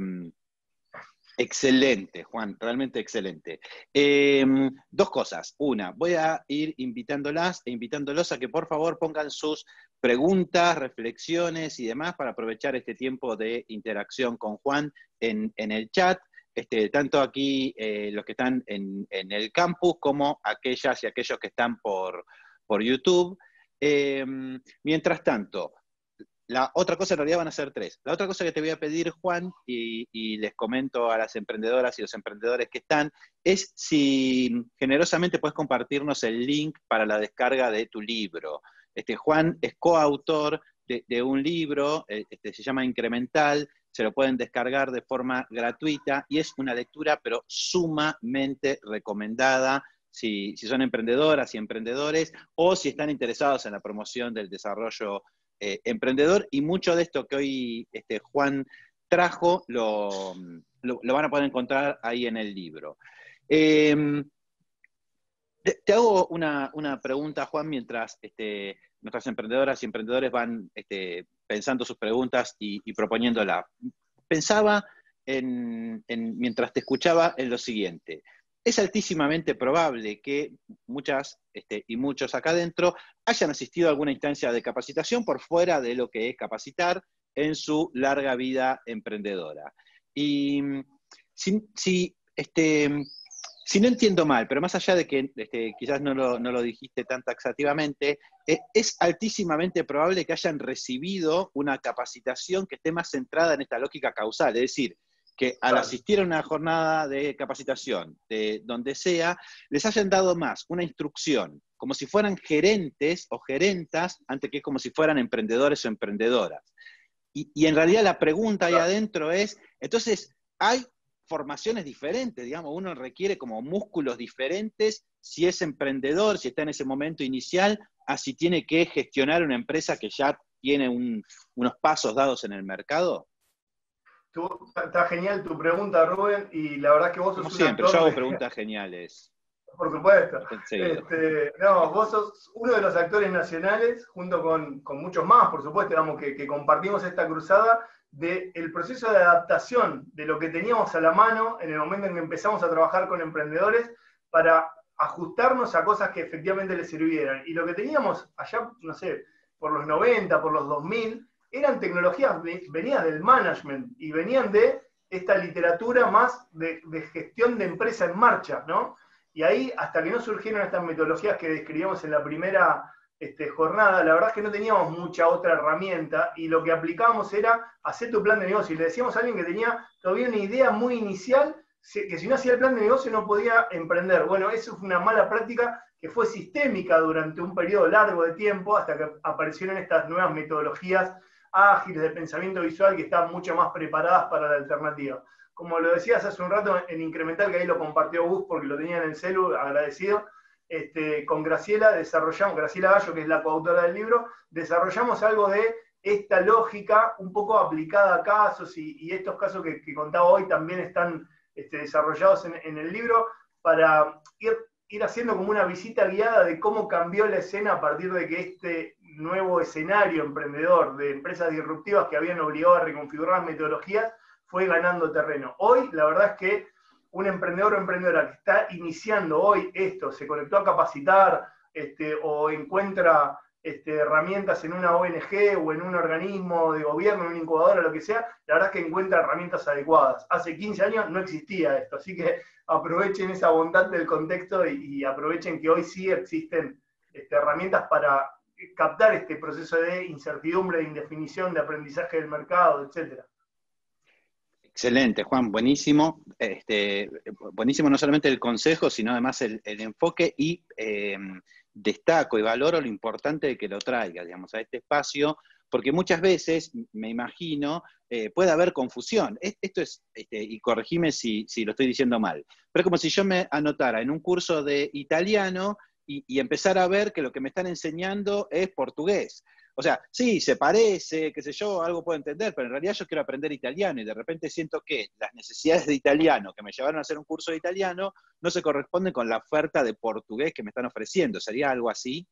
excelente, Juan, realmente excelente. Em, dos cosas. Una, voy a ir invitándolas e invitándolos a que por favor pongan sus preguntas, reflexiones y demás para aprovechar este tiempo de interacción con Juan en, el chat. Este, tanto aquí eh, los que están en, en, el campus como aquellas y aquellos que están por, por YouTube. Em, mientras tanto, la otra cosa en realidad van a ser tres. La otra cosa que te voy a pedir, Juan, y, les comento a las emprendedoras y los emprendedores que están, es si generosamente puedes compartirnos el link para la descarga de tu libro. Este, Juan es coautor de, un libro, eh, este, se llama Incremental, se lo pueden descargar de forma gratuita y es una lectura pero sumamente recomendada si, son emprendedoras y emprendedores, o si están interesados en la promoción del desarrollo eh, emprendedor. Y mucho de esto que hoy este, Juan trajo lo, van a poder encontrar ahí en el libro. Em, te, hago una, pregunta, Juan, mientras este, nuestras emprendedoras y emprendedores van este, pensando sus preguntas y, y proponiéndolas. Pensaba mientras te escuchaba en lo siguiente es altísimamente probable que muchas este, y muchos acá adentro hayan asistido a alguna instancia de capacitación por fuera de lo que es capacitar en su larga vida emprendedora. Y mm, si, este, si no entiendo mal, pero más allá de que este, quizás no lo, dijiste tan taxativamente, eh, es altísimamente probable que hayan recibido una capacitación que esté más centrada en esta lógica causal, es decir, que al asistir a una jornada de capacitación, de donde sea, les hayan dado más una instrucción, como si fueran gerentes o gerentas, antes que como si fueran emprendedores o emprendedoras. Y, en realidad la pregunta ahí adentro es, entonces, hay formaciones diferentes, digamos, uno requiere como músculos diferentes si es emprendedor, si está en ese momento inicial, a si tiene que gestionar una empresa que ya tiene unos pasos dados en el mercado? Está genial tu pregunta, Rubén, y la verdad que vos sos Como siempre, yo hago preguntas geniales. Por supuesto. Este, no, vos sos uno de los actores nacionales, junto con, muchos más, por supuesto, digamos, que, compartimos esta cruzada del proceso de adaptación de lo que teníamos a la mano en el momento en que empezamos a trabajar con emprendedores para ajustarnos a cosas que efectivamente les sirvieran. Y lo que teníamos allá, no sé, por los 90, por los 2000, eran tecnologías, venían del management y venían de esta literatura más de, gestión de empresa en marcha, ¿no? Y ahí, hasta que no surgieron estas metodologías que describíamos en la primera este, jornada, la verdad es que no teníamos mucha otra herramienta y lo que aplicábamos era hacer tu plan de negocio. Y le decíamos a alguien que tenía todavía una idea muy inicial, que si no hacía el plan de negocio no podía emprender. Bueno, eso fue una mala práctica que fue sistémica durante un periodo largo de tiempo hasta que aparecieron estas nuevas metodologías ágiles de pensamiento visual que están mucho más preparadas para la alternativa. Como lo decías hace un rato en Incremental, que ahí lo compartió Gus porque lo tenía en el celu, agradecido, este, con Graciela desarrollamos, Graciela Gallo, que es la coautora del libro, desarrollamos algo de esta lógica un poco aplicada a casos y, estos casos que, contaba hoy también están este, desarrollados en, el libro para ir, ir haciendo como una visita guiada de cómo cambió la escena a partir de que este nuevo escenario emprendedor de empresas disruptivas que habían obligado a reconfigurar las metodologías fue ganando terreno. Hoy, la verdad es que un emprendedor o emprendedora que está iniciando hoy esto, se conectó a capacitar este, o encuentra este, herramientas en una ONG o en un organismo de gobierno, en una incubadora, lo que sea, la verdad es que encuentra herramientas adecuadas. Hace 15 años no existía esto, así que aprovechen esa bondad del contexto y, aprovechen que hoy sí existen este, herramientas para captar este proceso de incertidumbre, de indefinición, de aprendizaje del mercado, etcétera. Excelente, Juan, buenísimo. Este, buenísimo no solamente el consejo, sino además el, enfoque y em, destaco y valoro lo importante de que lo traiga, digamos, a este espacio, porque muchas veces, me imagino, eh, puede haber confusión. Esto es, este, y corregime si, si, lo estoy diciendo mal, pero como si yo me anotara en un curso de italiano y, empezar a ver que lo que me están enseñando es portugués. O sea, sí, se parece, qué sé yo, algo puedo entender, pero en realidad yo quiero aprender italiano y de repente siento que las necesidades de italiano que me llevaron a hacer un curso de italiano no se corresponden con la oferta de portugués que me están ofreciendo. ¿Sería algo así?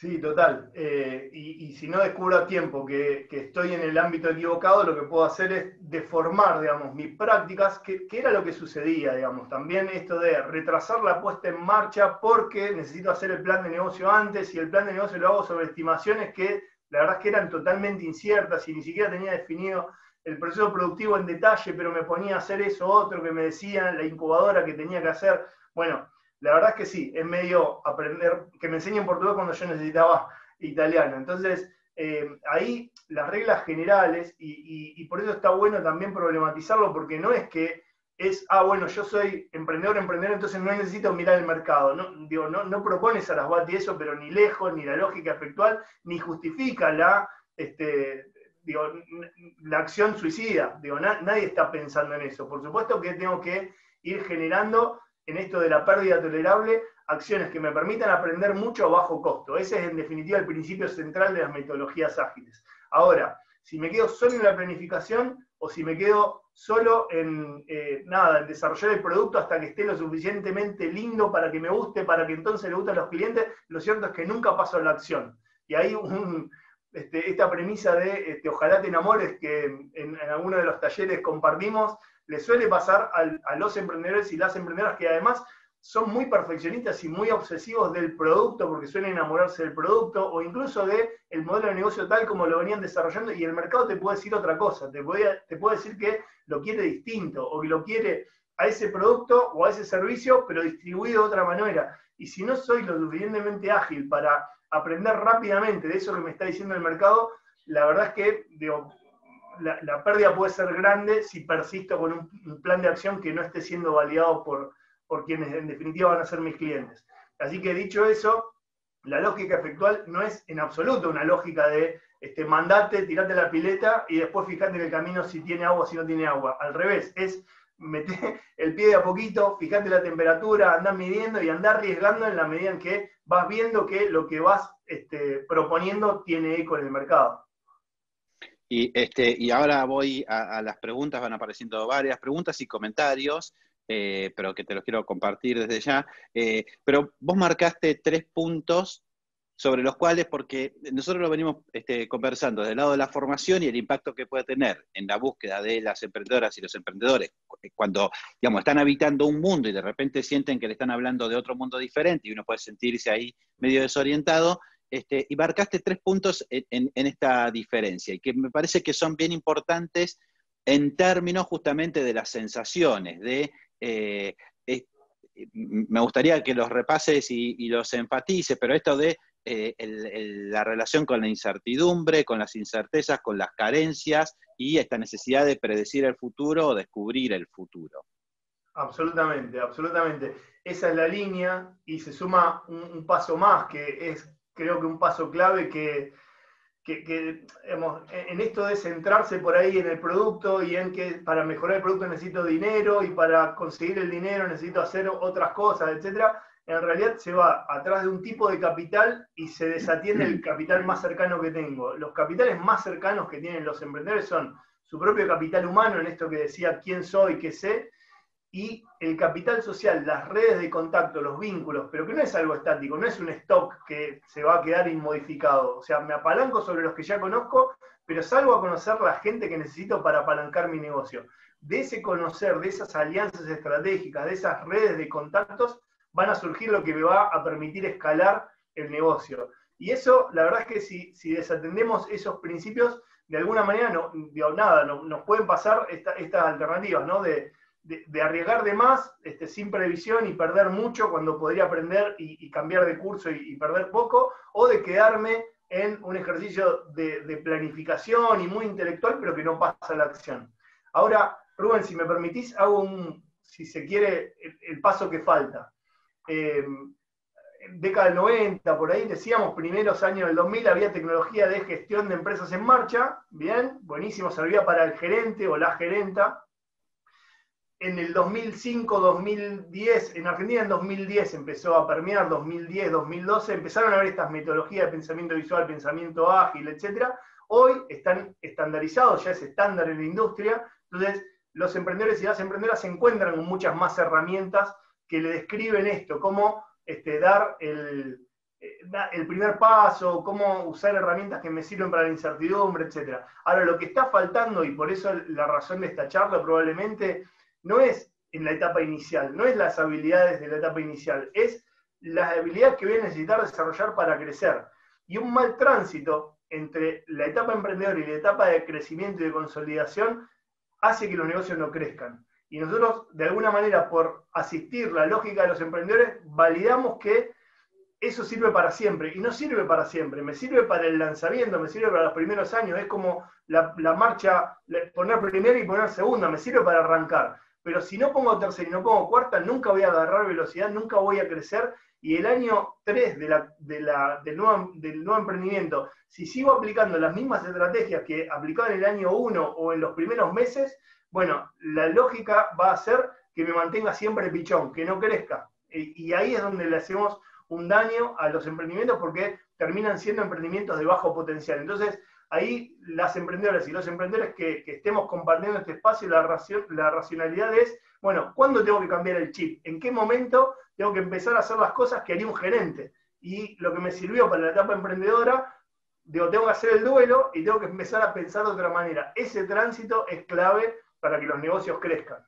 Sí, total. Eh, y, si no descubro a tiempo que, estoy en el ámbito equivocado, lo que puedo hacer es deformar, digamos, mis prácticas, que, era lo que sucedía, digamos. También esto de retrasar la puesta en marcha porque necesito hacer el plan de negocio antes y el plan de negocio lo hago sobre estimaciones que la verdad es que eran totalmente inciertas y ni siquiera tenía definido el proceso productivo en detalle, pero me ponía a hacer eso otro que me decían, la incubadora que tenía que hacer. Bueno, la verdad es que sí, es medio aprender, que me enseñen portugués cuando yo necesitaba italiano. Entonces, eh, ahí las reglas generales, y, por eso está bueno también problematizarlo, porque no es que es, ah, bueno, yo soy emprendedor, emprendedor, entonces no necesito mirar el mercado. No, digo, no, no propone Sarasvati eso, pero ni lejos, ni la lógica efectual, ni justifica la, este, digo, la acción suicida. Digo, nadie está pensando en eso. Por supuesto que tengo que ir generando en esto de la pérdida tolerable, acciones que me permitan aprender mucho a bajo costo. Ese es en definitiva el principio central de las metodologías ágiles. Ahora, si me quedo solo en la planificación o si me quedo solo en eh, nada, en desarrollar el producto hasta que esté lo suficientemente lindo para que me guste, para que entonces le guste a los clientes, lo cierto es que nunca paso a la acción. Y ahí este, esta premisa de este, ojalá te enamores que en, en alguno de los talleres compartimos, le suele pasar a los emprendedores y las emprendedoras que además son muy perfeccionistas y muy obsesivos del producto porque suelen enamorarse del producto o incluso del el modelo de negocio tal como lo venían desarrollando y el mercado te puede decir otra cosa, te puede, te puede decir que lo quiere distinto o que lo quiere a ese producto o a ese servicio pero distribuido de otra manera. Y si no soy lo suficientemente ágil para aprender rápidamente de eso que me está diciendo el mercado, la verdad es que digo, la, pérdida puede ser grande si persisto con un, plan de acción que no esté siendo validado por, por quienes en definitiva van a ser mis clientes. Así que dicho eso, la lógica efectual no es en absoluto una lógica de este, mandate, tirate la pileta y después fijate en el camino si tiene agua o si no tiene agua. Al revés, es mete el pie de a poquito, fíjate la temperatura, andás midiendo y andás arriesgando en la medida en que vas viendo que lo que vas este, proponiendo tiene eco en el mercado. Y, este, y ahora voy a, las preguntas, van apareciendo varias preguntas y comentarios, eh, pero que te los quiero compartir desde ya. Eh, pero vos marcaste tres puntos sobre los cuales, porque nosotros lo venimos este, conversando desde el lado de la formación y el impacto que puede tener en la búsqueda de las emprendedoras y los emprendedores, cuando, digamos, están habitando un mundo y de repente sienten que le están hablando de otro mundo diferente y uno puede sentirse ahí medio desorientado, este, y marcaste tres puntos en, esta diferencia, y que me parece que son bien importantes en términos justamente de las sensaciones, de... Eh, me gustaría que los repases y, los enfatices, pero esto de eh, la relación con la incertidumbre, con las incertezas, con las carencias y esta necesidad de predecir el futuro o descubrir el futuro. Absolutamente, absolutamente. Esa es la línea y se suma un, paso más, que es creo que un paso clave que, en esto de centrarse por ahí en el producto y en que para mejorar el producto necesito dinero y para conseguir el dinero necesito hacer otras cosas, etcétera en realidad se va atrás de un tipo de capital y se desatiende el capital más cercano que tengo. Los capitales más cercanos que tienen los emprendedores son su propio capital humano, en esto que decía quién soy, qué sé, y el capital social, las redes de contacto, los vínculos, pero que no es algo estático, no es un stock que se va a quedar inmodificado. O sea, me apalanco sobre los que ya conozco, pero salgo a conocer la gente que necesito para apalancar mi negocio. De ese conocer, de esas alianzas estratégicas, de esas redes de contactos, van a surgir lo que me va a permitir escalar el negocio. Y eso, la verdad es que si, desatendemos esos principios, de alguna manera, no, nada, no, nos pueden pasar estas alternativas, ¿no? De, arriesgar de más este, sin previsión y perder mucho cuando podría aprender y, cambiar de curso y, perder poco, o de quedarme en un ejercicio de, planificación y muy intelectual, pero que no pasa la acción. Ahora, Rubén, si me permitís, hago un, si se quiere, el paso que falta eh, década del 90, por ahí decíamos, primeros años del 2000 había tecnología de gestión de empresas en marcha, bien, buenísimo, servía para el gerente o la gerenta. En el 2005, 2010, en Argentina en 2010 empezó a permear, 2010, 2012, empezaron a ver estas metodologías de pensamiento visual, pensamiento ágil, etc. Hoy están estandarizados, ya es estándar en la industria, entonces los emprendedores y las emprendedoras se encuentran con muchas más herramientas que le describen esto, cómo este, dar el, eh, el primer paso, cómo usar herramientas que me sirven para la incertidumbre, etc. Ahora, lo que está faltando, y por eso la razón de esta charla probablemente, no es en la etapa inicial, no es las habilidades de la etapa inicial, es las habilidades que voy a necesitar desarrollar para crecer. Y un mal tránsito entre la etapa emprendedora y la etapa de crecimiento y de consolidación hace que los negocios no crezcan. Y nosotros, de alguna manera, por asistir la lógica de los emprendedores, validamos que eso sirve para siempre. Y no sirve para siempre, me sirve para el lanzamiento, me sirve para los primeros años. Es como la, marcha, poner primera y poner segunda, me sirve para arrancar. Pero si no pongo tercera y no pongo cuarta, nunca voy a agarrar velocidad, nunca voy a crecer. Y el año 3 de la, del, nuevo, del nuevo emprendimiento, si sigo aplicando las mismas estrategias que aplicaba en el año 1 o en los primeros meses, bueno, la lógica va a ser que me mantenga siempre pichón, que no crezca. Y ahí es donde le hacemos un daño a los emprendimientos porque terminan siendo emprendimientos de bajo potencial. Entonces, ahí las emprendedoras y los emprendedores que, estemos compartiendo este espacio, la, racionalidad es, bueno, ¿cuándo tengo que cambiar el chip? ¿En qué momento tengo que empezar a hacer las cosas que haría un gerente? Y lo que me sirvió para la etapa emprendedora, digo, tengo que hacer el duelo y tengo que empezar a pensar de otra manera. Ese tránsito es clave para que los negocios crezcan.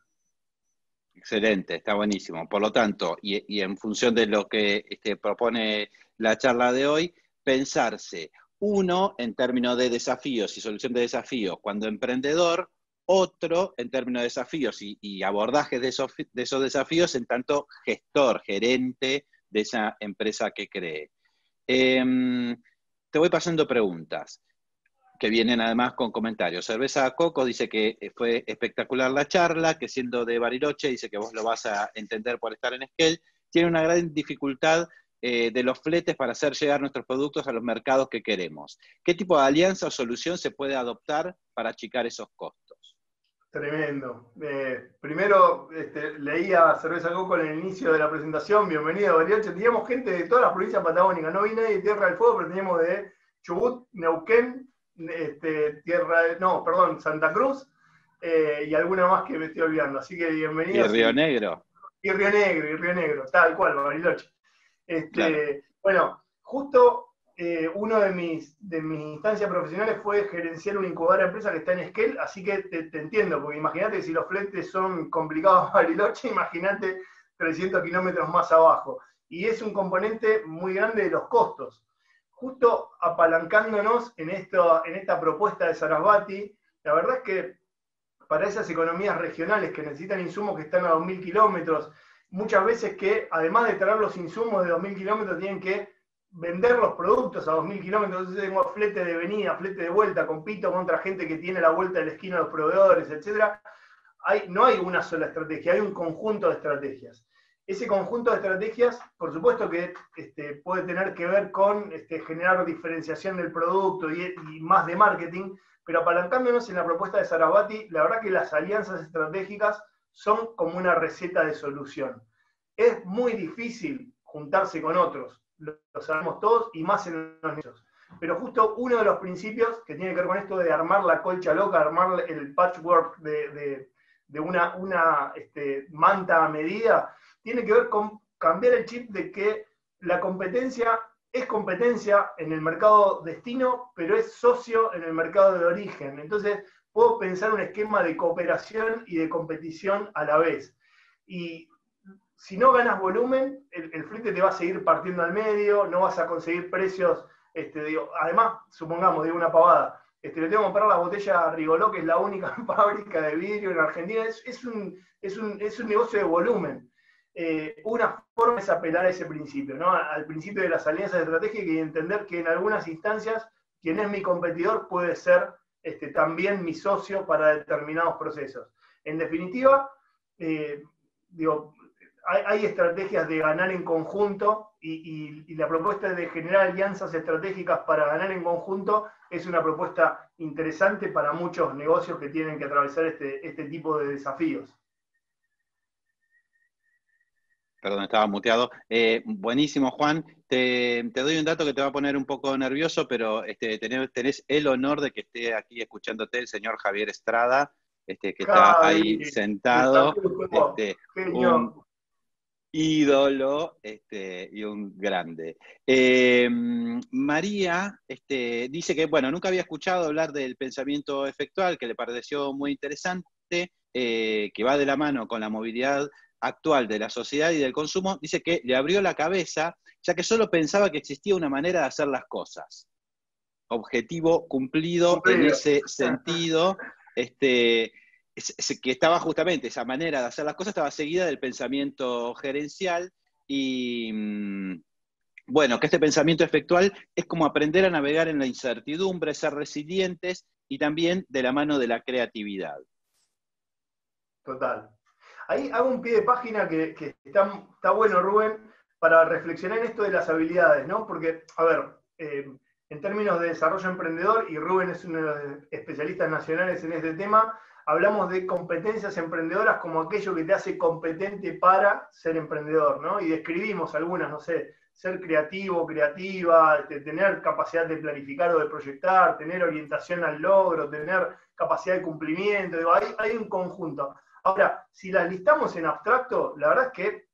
Excelente, está buenísimo. Por lo tanto, y, en función de lo que este, propone la charla de hoy, pensarse, uno, en términos de desafíos y solución de desafíos cuando emprendedor, otro en términos de desafíos y, abordajes de esos, de esos, desafíos en tanto gestor, gerente de esa empresa que cree. Em, te voy pasando preguntas que vienen además con comentarios. Cerveza Coco dice que eh, fue espectacular la charla, que siendo de Bariloche, dice que vos lo vas a entender por estar en Esquel, tiene una gran dificultad eh, de los fletes para hacer llegar nuestros productos a los mercados que queremos. ¿Qué tipo de alianza o solución se puede adoptar para achicar esos costos? Tremendo. Eh, primero este, leía Cerveza Coco en el inicio de la presentación. Bienvenido, Bariloche. Teníamos gente de todas las provincias patagónicas. No vi nadie de Tierra del Fuego, pero teníamos de Chubut, Neuquén, este, Tierra de, no, perdón, Santa Cruz eh, y alguna más que me estoy olvidando. Así que bienvenido. Y Río Negro. Y Río Negro, y Río Negro, tal cual, Bariloche. Este, Bueno, justo eh, uno de mis, de mis instancias profesionales fue gerenciar una incubadora de empresa que está en Esquel, así que te, entiendo, porque imagínate si los fletes son complicados a Bariloche, imagínate 300 kilómetros más abajo. Y es un componente muy grande de los costos. Justo apalancándonos en, esto, en esta propuesta de Sarasvati, la verdad es que para esas economías regionales que necesitan insumos que están a 2.000 kilómetros, muchas veces que además de traer los insumos de 2.000 kilómetros tienen que vender los productos a 2.000 kilómetros, entonces tengo flete de venida, flete de vuelta, compito contra gente que tiene la vuelta de la esquina de los proveedores, etc. No hay una sola estrategia, hay un conjunto de estrategias. Ese conjunto de estrategias, por supuesto que este, puede tener que ver con este, generar diferenciación del producto y, más de marketing, pero apalancándonos en la propuesta de Sarabati, la verdad que las alianzas estratégicas son como una receta de solución. Es muy difícil juntarse con otros, lo, sabemos todos, y más en los negocios. Pero justo uno de los principios que tiene que ver con esto de armar la colcha loca, armar el patchwork de, una, una este, manta a medida, tiene que ver con cambiar el chip de que la competencia es competencia en el mercado destino, pero es socio en el mercado de origen. Entonces, puedo pensar un esquema de cooperación y de competición a la vez. Y si no ganas volumen, el, el, flete te va a seguir partiendo al medio, no vas a conseguir precios. Este, además, supongamos, digo una pavada, este, le tengo que comprar la botella Rigoló, que es la única fábrica de vidrio en Argentina. Es, un, es, un, negocio de volumen. Eh, una forma es apelar a ese principio, ¿no? al principio de las alianzas estratégicas y entender que en algunas instancias quien es mi competidor puede ser este, también mi socio para determinados procesos. En definitiva, eh, digo, hay, estrategias de ganar en conjunto y, la propuesta de generar alianzas estratégicas para ganar en conjunto es una propuesta interesante para muchos negocios que tienen que atravesar este, este tipo de desafíos. Perdón, estaba muteado. Eh, buenísimo, Juan. Te, doy un dato que te va a poner un poco nervioso, pero este, tenés, el honor de que esté aquí escuchándote el señor Javier Estrada, este, que está ahí sentado. Este, ídolo este, y un grande. Eh, María este, dice que, bueno, nunca había escuchado hablar del pensamiento efectual, que le pareció muy interesante, eh, que va de la mano con la movilidad actual de la sociedad y del consumo, dice que le abrió la cabeza, ya que solo pensaba que existía una manera de hacer las cosas. Objetivo cumplido en ese sentido. Este, que estaba justamente esa manera de hacer las cosas, estaba seguida del pensamiento gerencial y, mm, bueno, que este pensamiento efectual es como aprender a navegar en la incertidumbre, ser resilientes y también de la mano de la creatividad. Total. Ahí hago un pie de página que, está, bueno, Rubén, para reflexionar en esto de las habilidades, ¿no? Porque, a ver, eh, en términos de desarrollo emprendedor, y Rubén es uno de los especialistas nacionales en este tema, hablamos de competencias emprendedoras como aquello que te hace competente para ser emprendedor, ¿no? Y describimos algunas, no sé, ser creativo, creativa, este, tener capacidad de planificar o de proyectar, tener orientación al logro, tener capacidad de cumplimiento, hay un conjunto. Ahora, si las listamos en abstracto, la verdad es que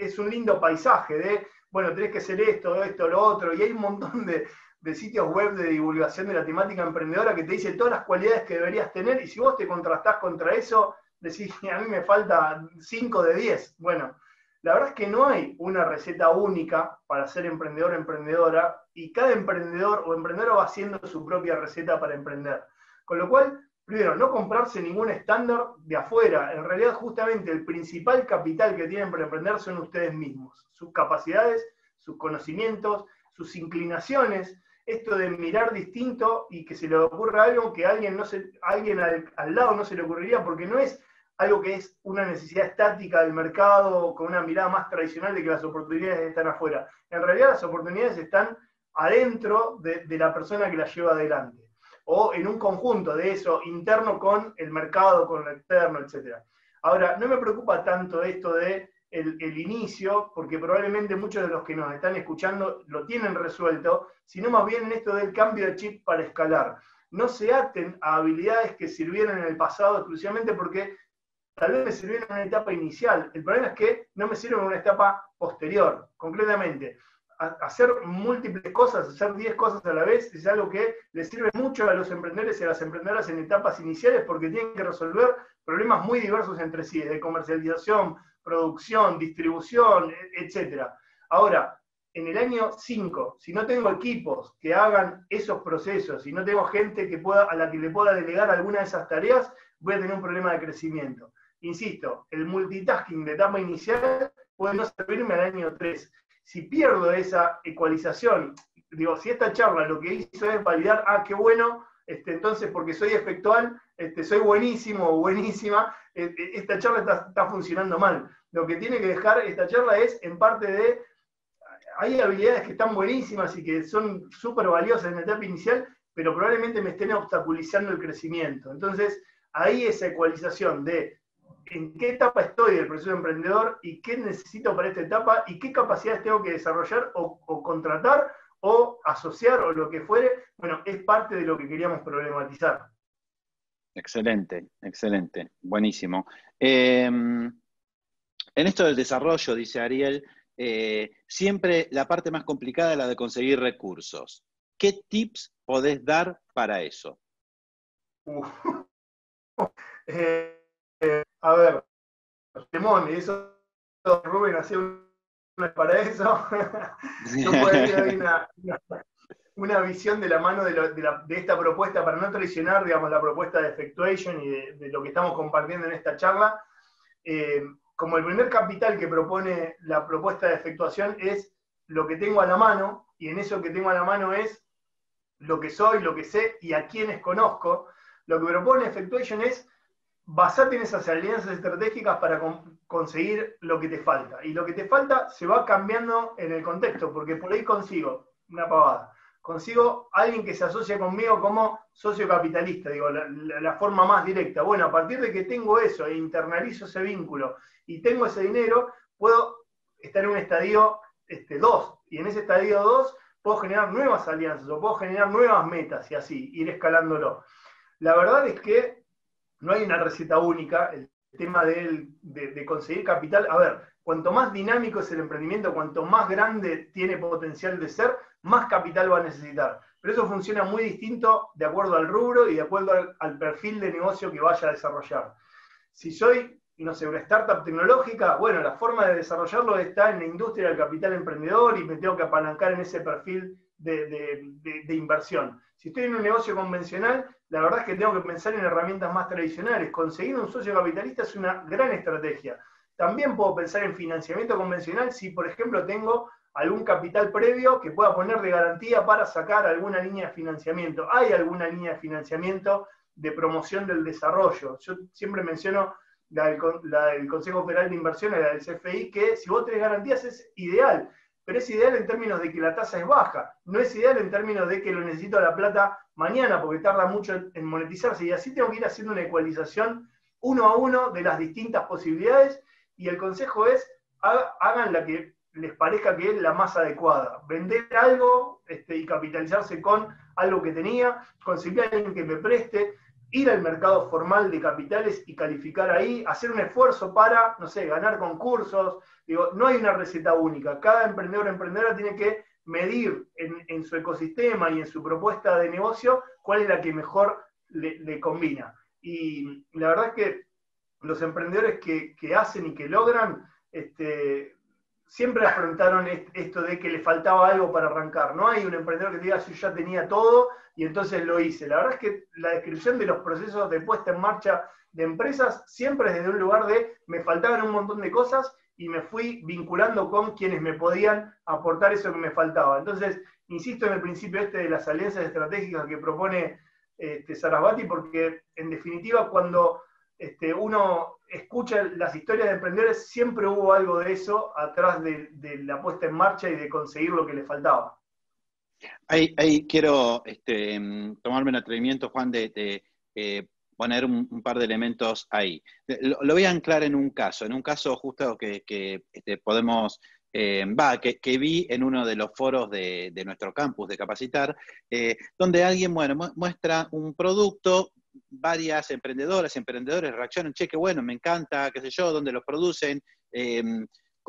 es un lindo paisaje de, bueno, tenés que hacer esto, esto, lo otro, y hay un montón de, de sitios web de divulgación de la temática emprendedora que te dice todas las cualidades que deberías tener y si vos te contrastás contra eso, decís, a mí me falta 5 de 10. Bueno, la verdad es que no hay una receta única para ser emprendedor o emprendedora y cada emprendedor o emprendedora va haciendo su propia receta para emprender. Con lo cual, primero, no comprarse ningún estándar de afuera. En realidad, justamente el principal capital que tienen para emprender son ustedes mismos, sus capacidades, sus conocimientos, sus inclinaciones, esto de mirar distinto y que se le ocurra algo que a alguien, no se, alguien al, lado no se le ocurriría, porque no es algo que es una necesidad estática del mercado con una mirada más tradicional de que las oportunidades están afuera. En realidad las oportunidades están adentro de, la persona que las lleva adelante. O en un conjunto de eso interno con el mercado, con lo externo, etc. Ahora, no me preocupa tanto esto de el, inicio, porque probablemente muchos de los que nos están escuchando lo tienen resuelto, sino más bien en esto del cambio de chip para escalar. No se aten a habilidades que sirvieron en el pasado exclusivamente porque tal vez me sirvieron en una etapa inicial. El problema es que no me sirven en una etapa posterior, concretamente hacer múltiples cosas, hacer 10 cosas a la vez, es algo que le sirve mucho a los emprendedores y a las emprendedoras en etapas iniciales porque tienen que resolver problemas muy diversos entre sí, de comercialización, producción, distribución, e, etc. Ahora, en el año 5, si no tengo equipos que hagan esos procesos, si no tengo gente que pueda, a la que le pueda delegar alguna de esas tareas, voy a tener un problema de crecimiento. Insisto, el multitasking de etapa inicial puede no servirme al año 3 si pierdo esa ecualización, digo, si esta charla lo que hizo es validar, ah, qué bueno, este, entonces porque soy efectual, este, soy buenísimo o buenísima, e, e, esta charla está, funcionando mal. Lo que tiene que dejar esta charla es en parte de, hay habilidades que están buenísimas y que son súper valiosas en la etapa inicial, pero probablemente me estén obstaculizando el crecimiento. Entonces, ahí esa ecualización de en qué etapa estoy del proceso de emprendedor y qué necesito para esta etapa y qué capacidades tengo que desarrollar o, contratar o asociar o lo que fuere, bueno, es parte de lo que queríamos problematizar. Excelente, excelente, buenísimo. Em, en esto del desarrollo, dice Ariel, eh, siempre la parte más complicada es la de conseguir recursos. ¿Qué tips podés dar para eso? Eh, a ver, Simón, y eso Rubén hacía una para eso. una, visión de la mano de, esta propuesta para no traicionar, digamos, la propuesta de Effectuation y de, lo que estamos compartiendo en esta charla. Eh, como el primer capital que propone la propuesta de efectuación es lo que tengo a la mano, y en eso que tengo a la mano es lo que soy, lo que sé y a quienes conozco, lo que propone Effectuation es basate en esas alianzas estratégicas para conseguir lo que te falta. Y lo que te falta se va cambiando en el contexto, porque por ahí consigo una pavada. Consigo alguien que se asocia conmigo como socio capitalista, digo, la, forma más directa. Bueno, a partir de que tengo eso e internalizo ese vínculo y tengo ese dinero, puedo estar en un estadio 2. Este, y en ese estadio 2 puedo generar nuevas alianzas o puedo generar nuevas metas y así, ir escalándolo. La verdad es que no hay una receta única, el tema de, conseguir capital, a ver, cuanto más dinámico es el emprendimiento, cuanto más grande tiene potencial de ser, más capital va a necesitar. Pero eso funciona muy distinto de acuerdo al rubro y de acuerdo al, perfil de negocio que vaya a desarrollar. Si soy, no sé, una startup tecnológica, bueno, la forma de desarrollarlo está en la industria del capital emprendedor y me tengo que apalancar en ese perfil de inversión. Si estoy en un negocio convencional, la verdad es que tengo que pensar en herramientas más tradicionales. Conseguir un socio capitalista es una gran estrategia. También puedo pensar en financiamiento convencional si, por ejemplo, tengo algún capital previo que pueda poner de garantía para sacar alguna línea de financiamiento. Hay alguna línea de financiamiento de promoción del desarrollo. Yo siempre menciono la del, Consejo Federal de Inversiones, la del CFI, que si vos tenés garantías es ideal pero es ideal en términos de que la tasa es baja, no es ideal en términos de que lo necesito la plata mañana porque tarda mucho en monetizarse. Y así tengo que ir haciendo una ecualización uno a uno de las distintas posibilidades. Y el consejo es hagan la que les parezca que es la más adecuada, vender algo este, y capitalizarse con algo que tenía, conseguir a alguien que me preste, ir al mercado formal de capitales y calificar ahí, hacer un esfuerzo para, no sé, ganar concursos. Digo, no hay una receta única. Cada emprendedor o emprendedora tiene que medir en, su ecosistema y en su propuesta de negocio cuál es la que mejor le, combina. Y la verdad es que los emprendedores que, hacen y que logran, este, siempre afrontaron esto de que le faltaba algo para arrancar. No hay un emprendedor que diga, yo ya tenía todo y entonces lo hice. La verdad es que la descripción de los procesos de puesta en marcha de empresas siempre es desde un lugar de me faltaban un montón de cosas y me fui vinculando con quienes me podían aportar eso que me faltaba. Entonces, insisto en el principio este de las alianzas estratégicas que propone este, Sarasvati, porque en definitiva cuando este, uno escucha las historias de emprendedores, siempre hubo algo de eso atrás de, la puesta en marcha y de conseguir lo que le faltaba. Ahí, quiero este, tomarme un atrevimiento, Juan, de, eh, poner un, par de elementos ahí. Lo, voy a anclar en un caso, en un caso justo que, este, podemos, eh, va, que, vi en uno de los foros de, nuestro campus de Capacitar, eh, donde alguien, bueno, muestra un producto, varias emprendedoras emprendedores reaccionan, che, qué bueno, me encanta, qué sé yo, dónde los producen, em,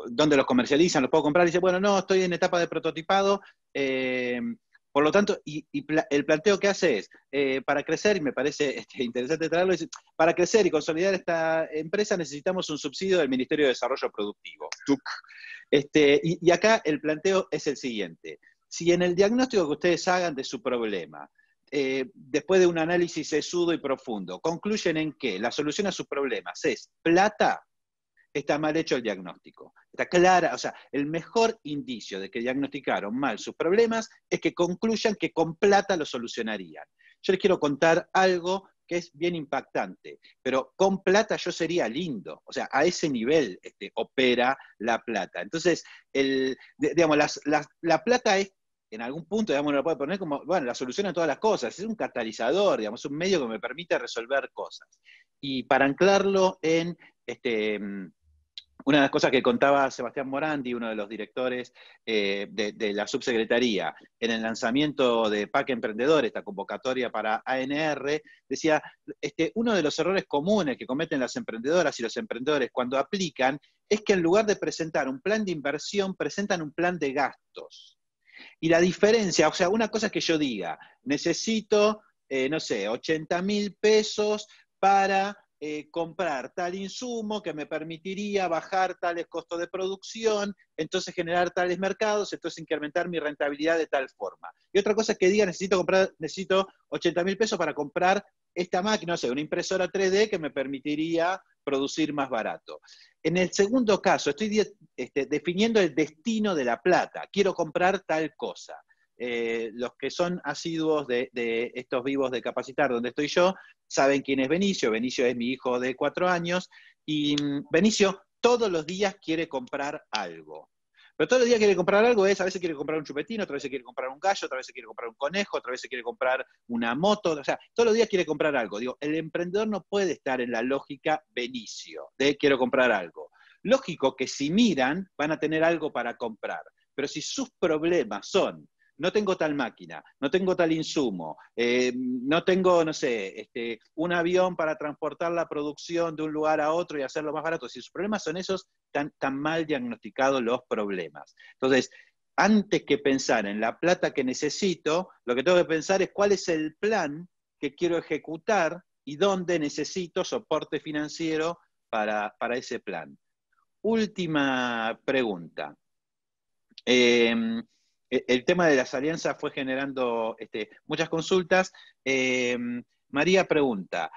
dónde los comercializan, los puedo comprar, dice, bueno, no, estoy en etapa de prototipado, em, por lo tanto, y, el planteo que hace es, eh, para crecer, y me parece este, interesante traerlo, para crecer y consolidar esta empresa necesitamos un subsidio del Ministerio de Desarrollo Productivo. Este, y, acá el planteo es el siguiente. Si en el diagnóstico que ustedes hagan de su problema, eh, después de un análisis sesudo y profundo, concluyen en que la solución a sus problemas es plata, está mal hecho el diagnóstico. Está clara, o sea, el mejor indicio de que diagnosticaron mal sus problemas es que concluyan que con plata lo solucionarían. Yo les quiero contar algo que es bien impactante, pero con plata yo sería lindo, o sea, a ese nivel este, opera la plata. Entonces, el, digamos, la plata es en algún punto, digamos, lo puede poner como, bueno, la solución a todas las cosas, es un catalizador, digamos, un medio que me permite resolver cosas. Y para anclarlo en este, una de las cosas que contaba Sebastián Morandi, uno de los directores eh, de, la subsecretaría, en el lanzamiento de PAC Emprendedor, esta convocatoria para ANR, decía, este, uno de los errores comunes que cometen las emprendedoras y los emprendedores cuando aplican es que en lugar de presentar un plan de inversión, presentan un plan de gastos. Y la diferencia, o sea, una cosa es que yo diga, necesito, eh, no sé, 80 mil pesos para eh, comprar tal insumo que me permitiría bajar tales costos de producción, entonces generar tales mercados, entonces incrementar mi rentabilidad de tal forma. Y otra cosa es que diga, necesito comprar, necesito 80 mil pesos para comprar esta máquina, no sé, una impresora 3D que me permitiría producir más barato. En el segundo caso, estoy este, definiendo el destino de la plata. Quiero comprar tal cosa. Eh, los que son asiduos de, estos vivos de capacitar donde estoy yo, saben quién es Benicio. Benicio es mi hijo de cuatro años y mm, Benicio todos los días quiere comprar algo. Pero todos los días quiere comprar algo es, a veces quiere comprar un chupetino, otra vez quiere comprar un gallo, otra vez quiere comprar un conejo, otra vez quiere comprar una moto, o sea, todos los días quiere comprar algo. Digo, el emprendedor no puede estar en la lógica Benicio, de quiero comprar algo. Lógico que si miran, van a tener algo para comprar. Pero si sus problemas son no tengo tal máquina, no tengo tal insumo, eh, no tengo, no sé, este, un avión para transportar la producción de un lugar a otro y hacerlo más barato. Si sus problemas son esos, tan mal diagnosticados los problemas. Entonces, antes que pensar en la plata que necesito, lo que tengo que pensar es cuál es el plan que quiero ejecutar y dónde necesito soporte financiero para, ese plan. Última pregunta. Em, e-, el tema de las alianzas fue generando este, muchas consultas. Eh, María pregunta,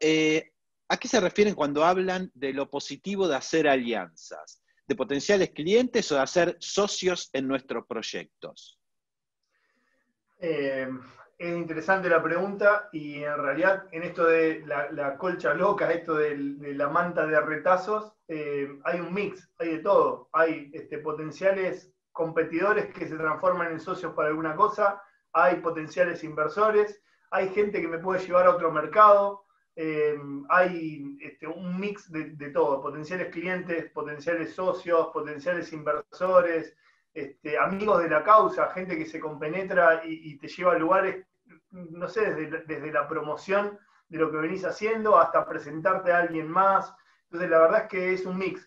eh, ¿a qué se refieren cuando hablan de lo positivo de hacer alianzas? ¿De potenciales clientes o de hacer socios en nuestros proyectos? Eh, es interesante la pregunta y en realidad en esto de la, colcha loca, esto de, la manta de retazos, hay un mix, hay de todo. Hay este, potenciales competidores que se transforman en socios para alguna cosa, hay potenciales inversores, hay gente que me puede llevar a otro mercado, eh, hay este, un mix de, todo, potenciales clientes, potenciales socios, potenciales inversores, este, amigos de la causa, gente que se compenetra y, te lleva a lugares, no sé, desde, desde, la promoción de lo que venís haciendo hasta presentarte a alguien más. Entonces, la verdad es que es un mix.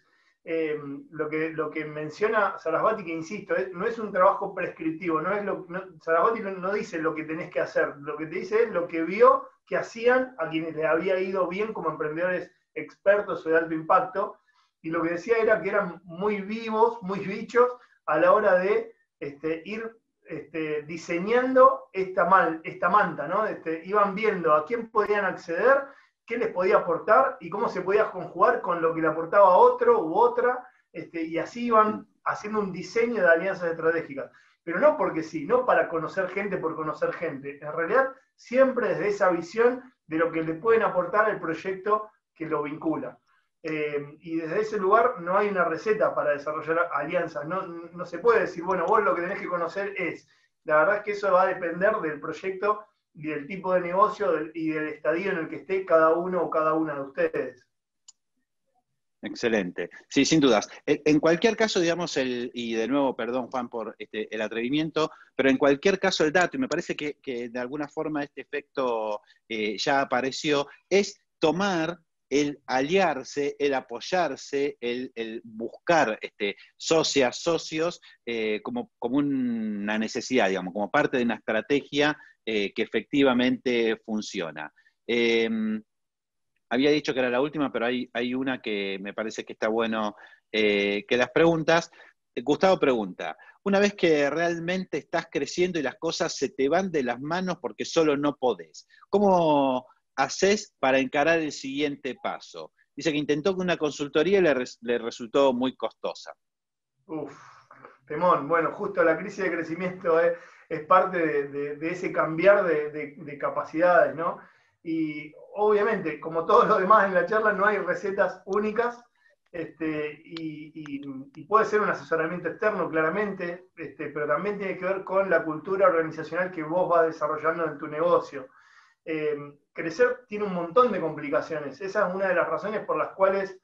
Eh, lo, que, lo que menciona Sarasvati, que insisto, no es un trabajo prescriptivo, no es lo, no, Sarasvati no, dice lo que tenés que hacer, lo que te dice es lo que vio que hacían a quienes le había ido bien como emprendedores expertos o de alto impacto, y lo que decía era que eran muy vivos, muy bichos a la hora de este, ir este, diseñando esta, mal, esta manta, ¿no? Este, iban viendo a quién podían acceder qué les podía aportar y cómo se podía conjugar con lo que le aportaba otro u otra, este, y así iban haciendo un diseño de alianzas estratégicas. Pero no porque sí, no para conocer gente por conocer gente. En realidad, siempre desde esa visión de lo que le pueden aportar al proyecto que lo vincula. Eh, y desde ese lugar no hay una receta para desarrollar alianzas. No, no se puede decir, bueno, vos lo que tenés que conocer es La verdad es que eso va a depender del proyecto y del tipo de negocio y del estadio en el que esté cada uno o cada una de ustedes. Excelente. Sí, sin dudas. En cualquier caso, digamos, el, y de nuevo, perdón Juan por este, el atrevimiento, pero en cualquier caso el dato, y me parece que, de alguna forma este efecto eh, ya apareció, es tomar el aliarse, el apoyarse, el, buscar este, socias, socios, eh, como, como, una necesidad, digamos, como parte de una estrategia eh, que efectivamente funciona. Em, había dicho que era la última, pero hay, hay una que me parece que está bueno eh, que las preguntas. Gustavo pregunta, una vez que realmente estás creciendo y las cosas se te van de las manos porque solo no podés, ¿cómo haces para encarar el siguiente paso? Dice que intentó con una consultoría y le, resultó muy costosa. Temón. Bueno, justo la crisis de crecimiento es, parte de, ese cambiar de, de capacidades, ¿no? Y obviamente, como todo lo demás en la charla, no hay recetas únicas este, y, puede ser un asesoramiento externo, claramente, este, pero también tiene que ver con la cultura organizacional que vos vas desarrollando en tu negocio. Eh, crecer tiene un montón de complicaciones. Esa es una de las razones por las cuales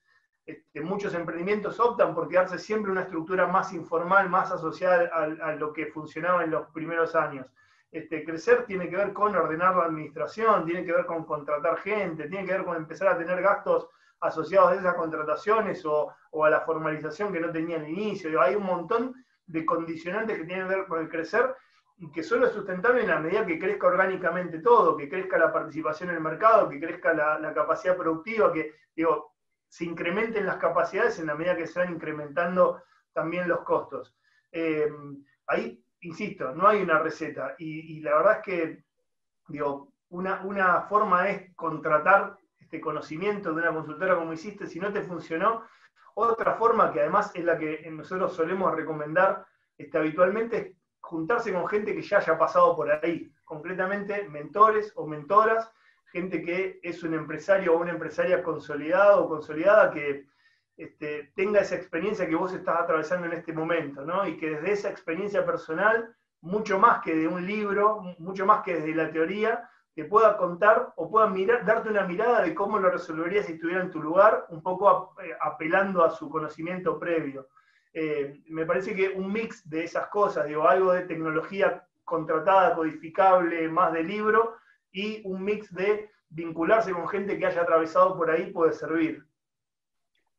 este, muchos emprendimientos optan por quedarse siempre una estructura más informal, más asociada a lo que funcionaba en los primeros años. Este, crecer tiene que ver con ordenar la administración, tiene que ver con contratar gente, tiene que ver con empezar a tener gastos asociados a esas contrataciones o, a la formalización que no tenía al inicio. Hay un montón de condicionantes que tienen que ver con el crecer y que solo es sustentable en la medida que crezca orgánicamente todo, que crezca la participación en el mercado, que crezca la, capacidad productiva, que digo, se incrementen las capacidades en la medida que se van incrementando también los costos. Eh, ahí insisto, no hay una receta. Y, la verdad es que, digo, una, forma es contratar este conocimiento de una consultora como hiciste, si no te funcionó. Otra forma, que además es la que nosotros solemos recomendar este, habitualmente, es juntarse con gente que ya haya pasado por ahí, concretamente mentores o mentoras, gente que es un empresario o una empresaria consolidado o consolidada que este, tenga esa experiencia que vos estás atravesando en este momento, ¿no? Y que desde esa experiencia personal, mucho más que de un libro, mucho más que desde la teoría, te pueda contar o pueda mirar, darte una mirada de cómo lo resolverías si estuviera en tu lugar, un poco eh, apelando a su conocimiento previo. Eh, me parece que un mix de esas cosas, digo, algo de tecnología contratada, codificable, más de libro, y un mix de vincularse con gente que haya atravesado por ahí puede servir.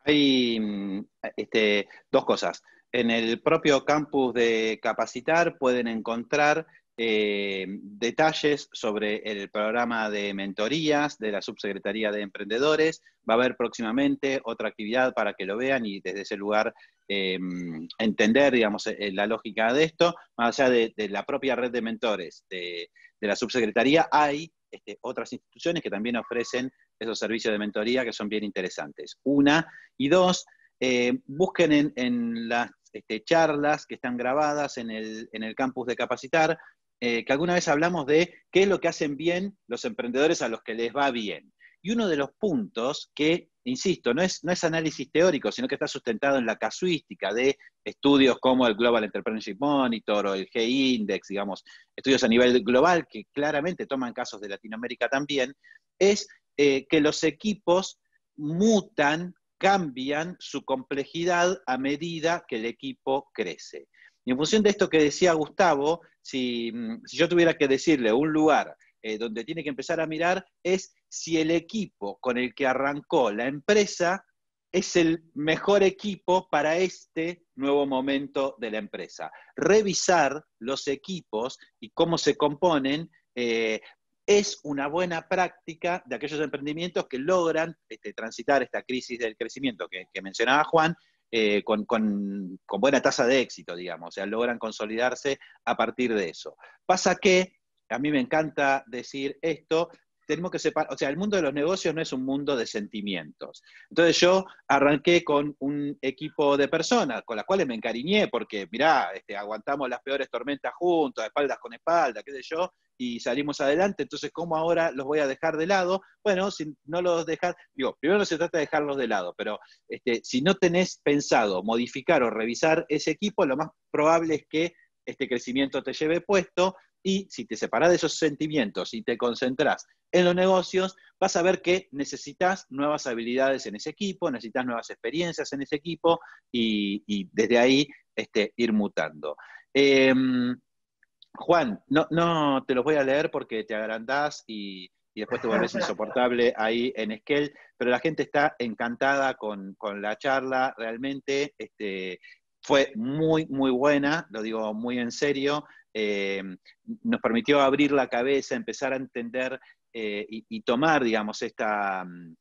Hay mm, este, dos cosas. En el propio campus de Capacitar pueden encontrar eh, detalles sobre el programa de mentorías de la Subsecretaría de Emprendedores. Va a haber próximamente otra actividad para que lo vean y desde ese lugar eh, entender, digamos, eh, la lógica de esto. Más allá de, la propia red de mentores de, la Subsecretaría, hay este, otras instituciones que también ofrecen esos servicios de mentoría que son bien interesantes. Una, y dos, eh, busquen en, las este, charlas que están grabadas en el, campus de Capacitar, eh, que alguna vez hablamos de qué es lo que hacen bien los emprendedores a los que les va bien. Y uno de los puntos que, insisto, no es, no es análisis teórico, sino que está sustentado en la casuística de estudios como el Global Entrepreneurship Monitor o el G-Index, digamos, estudios a nivel global que claramente toman casos de Latinoamérica también, es eh, que los equipos mutan, cambian su complejidad a medida que el equipo crece. Y en función de esto que decía Gustavo, si, mm, yo tuviera que decirle un lugar eh, donde tiene que empezar a mirar, es si el equipo con el que arrancó la empresa es el mejor equipo para este nuevo momento de la empresa. Revisar los equipos y cómo se componen eh, es una buena práctica de aquellos emprendimientos que logran este, transitar esta crisis del crecimiento que, mencionaba Juan eh, con, buena tasa de éxito, digamos, o sea, logran consolidarse a partir de eso. Pasa que, a mí me encanta decir esto, tenemos que separar, o sea, el mundo de los negocios no es un mundo de sentimientos. Entonces yo arranqué con un equipo de personas con las cuales me encariñé porque, mirá, este, aguantamos las peores tormentas juntos, espaldas con espalda, qué sé yo, y salimos adelante, entonces ¿cómo ahora los voy a dejar de lado? Bueno, si no los dejas, digo, primero no se trata de dejarlos de lado, pero este, si no tenés pensado modificar o revisar ese equipo, lo más probable es que este crecimiento te lleve puesto y si te separas de esos sentimientos y te concentras en los negocios, vas a ver que necesitas nuevas habilidades en ese equipo, necesitas nuevas experiencias en ese equipo y, desde ahí este, ir mutando. Em, Juan, no, no te los voy a leer porque te agrandás y, después te vuelves insoportable ahí en Skell, pero la gente está encantada con, la charla, realmente este, fue muy, muy buena, lo digo muy en serio, eh, nos permitió abrir la cabeza, empezar a entender eh, y, tomar, digamos, esta, mm,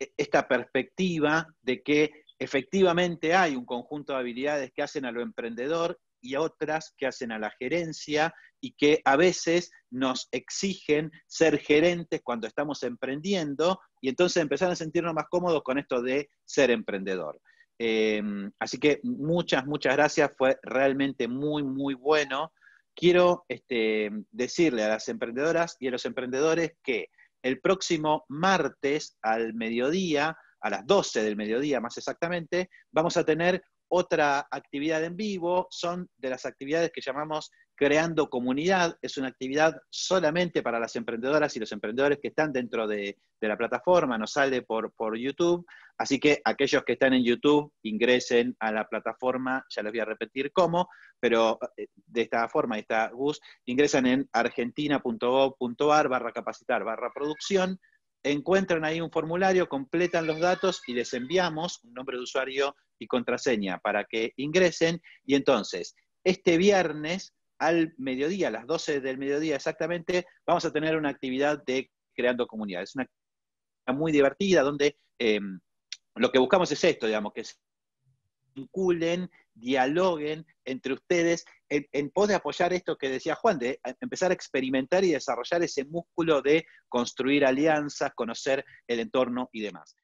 e, esta perspectiva de que efectivamente hay un conjunto de habilidades que hacen a lo emprendedor y otras que hacen a la gerencia y que a veces nos exigen ser gerentes cuando estamos emprendiendo y entonces empezar a sentirnos más cómodos con esto de ser emprendedor. Em, así que muchas, muchas gracias, fue realmente muy, muy bueno. Quiero este, decirle a las emprendedoras y a los emprendedores que el próximo martes al mediodía, a las 12 del mediodía más exactamente, vamos a tener otra actividad en vivo, son de las actividades que llamamos Creando Comunidad, es una actividad solamente para las emprendedoras y los emprendedores que están dentro de, la plataforma, nos sale por, por, YouTube, así que aquellos que están en YouTube ingresen a la plataforma, ya les voy a repetir cómo, pero eh, de esta forma, esta Gus, ingresan en argentina.gov.ar barra capacitar barra producción, encuentran ahí un formulario, completan los datos y les enviamos un nombre de usuario y contraseña para que ingresen. Y entonces, este viernes al mediodía, a las 12 del mediodía exactamente, vamos a tener una actividad de creando comunidades. Una actividad muy divertida donde em, lo que buscamos es esto, digamos, que se vinculen, dialoguen entre ustedes en, en pos de apoyar esto que decía Juan, de empezar a experimentar y desarrollar ese músculo de construir alianzas, conocer el entorno y demás.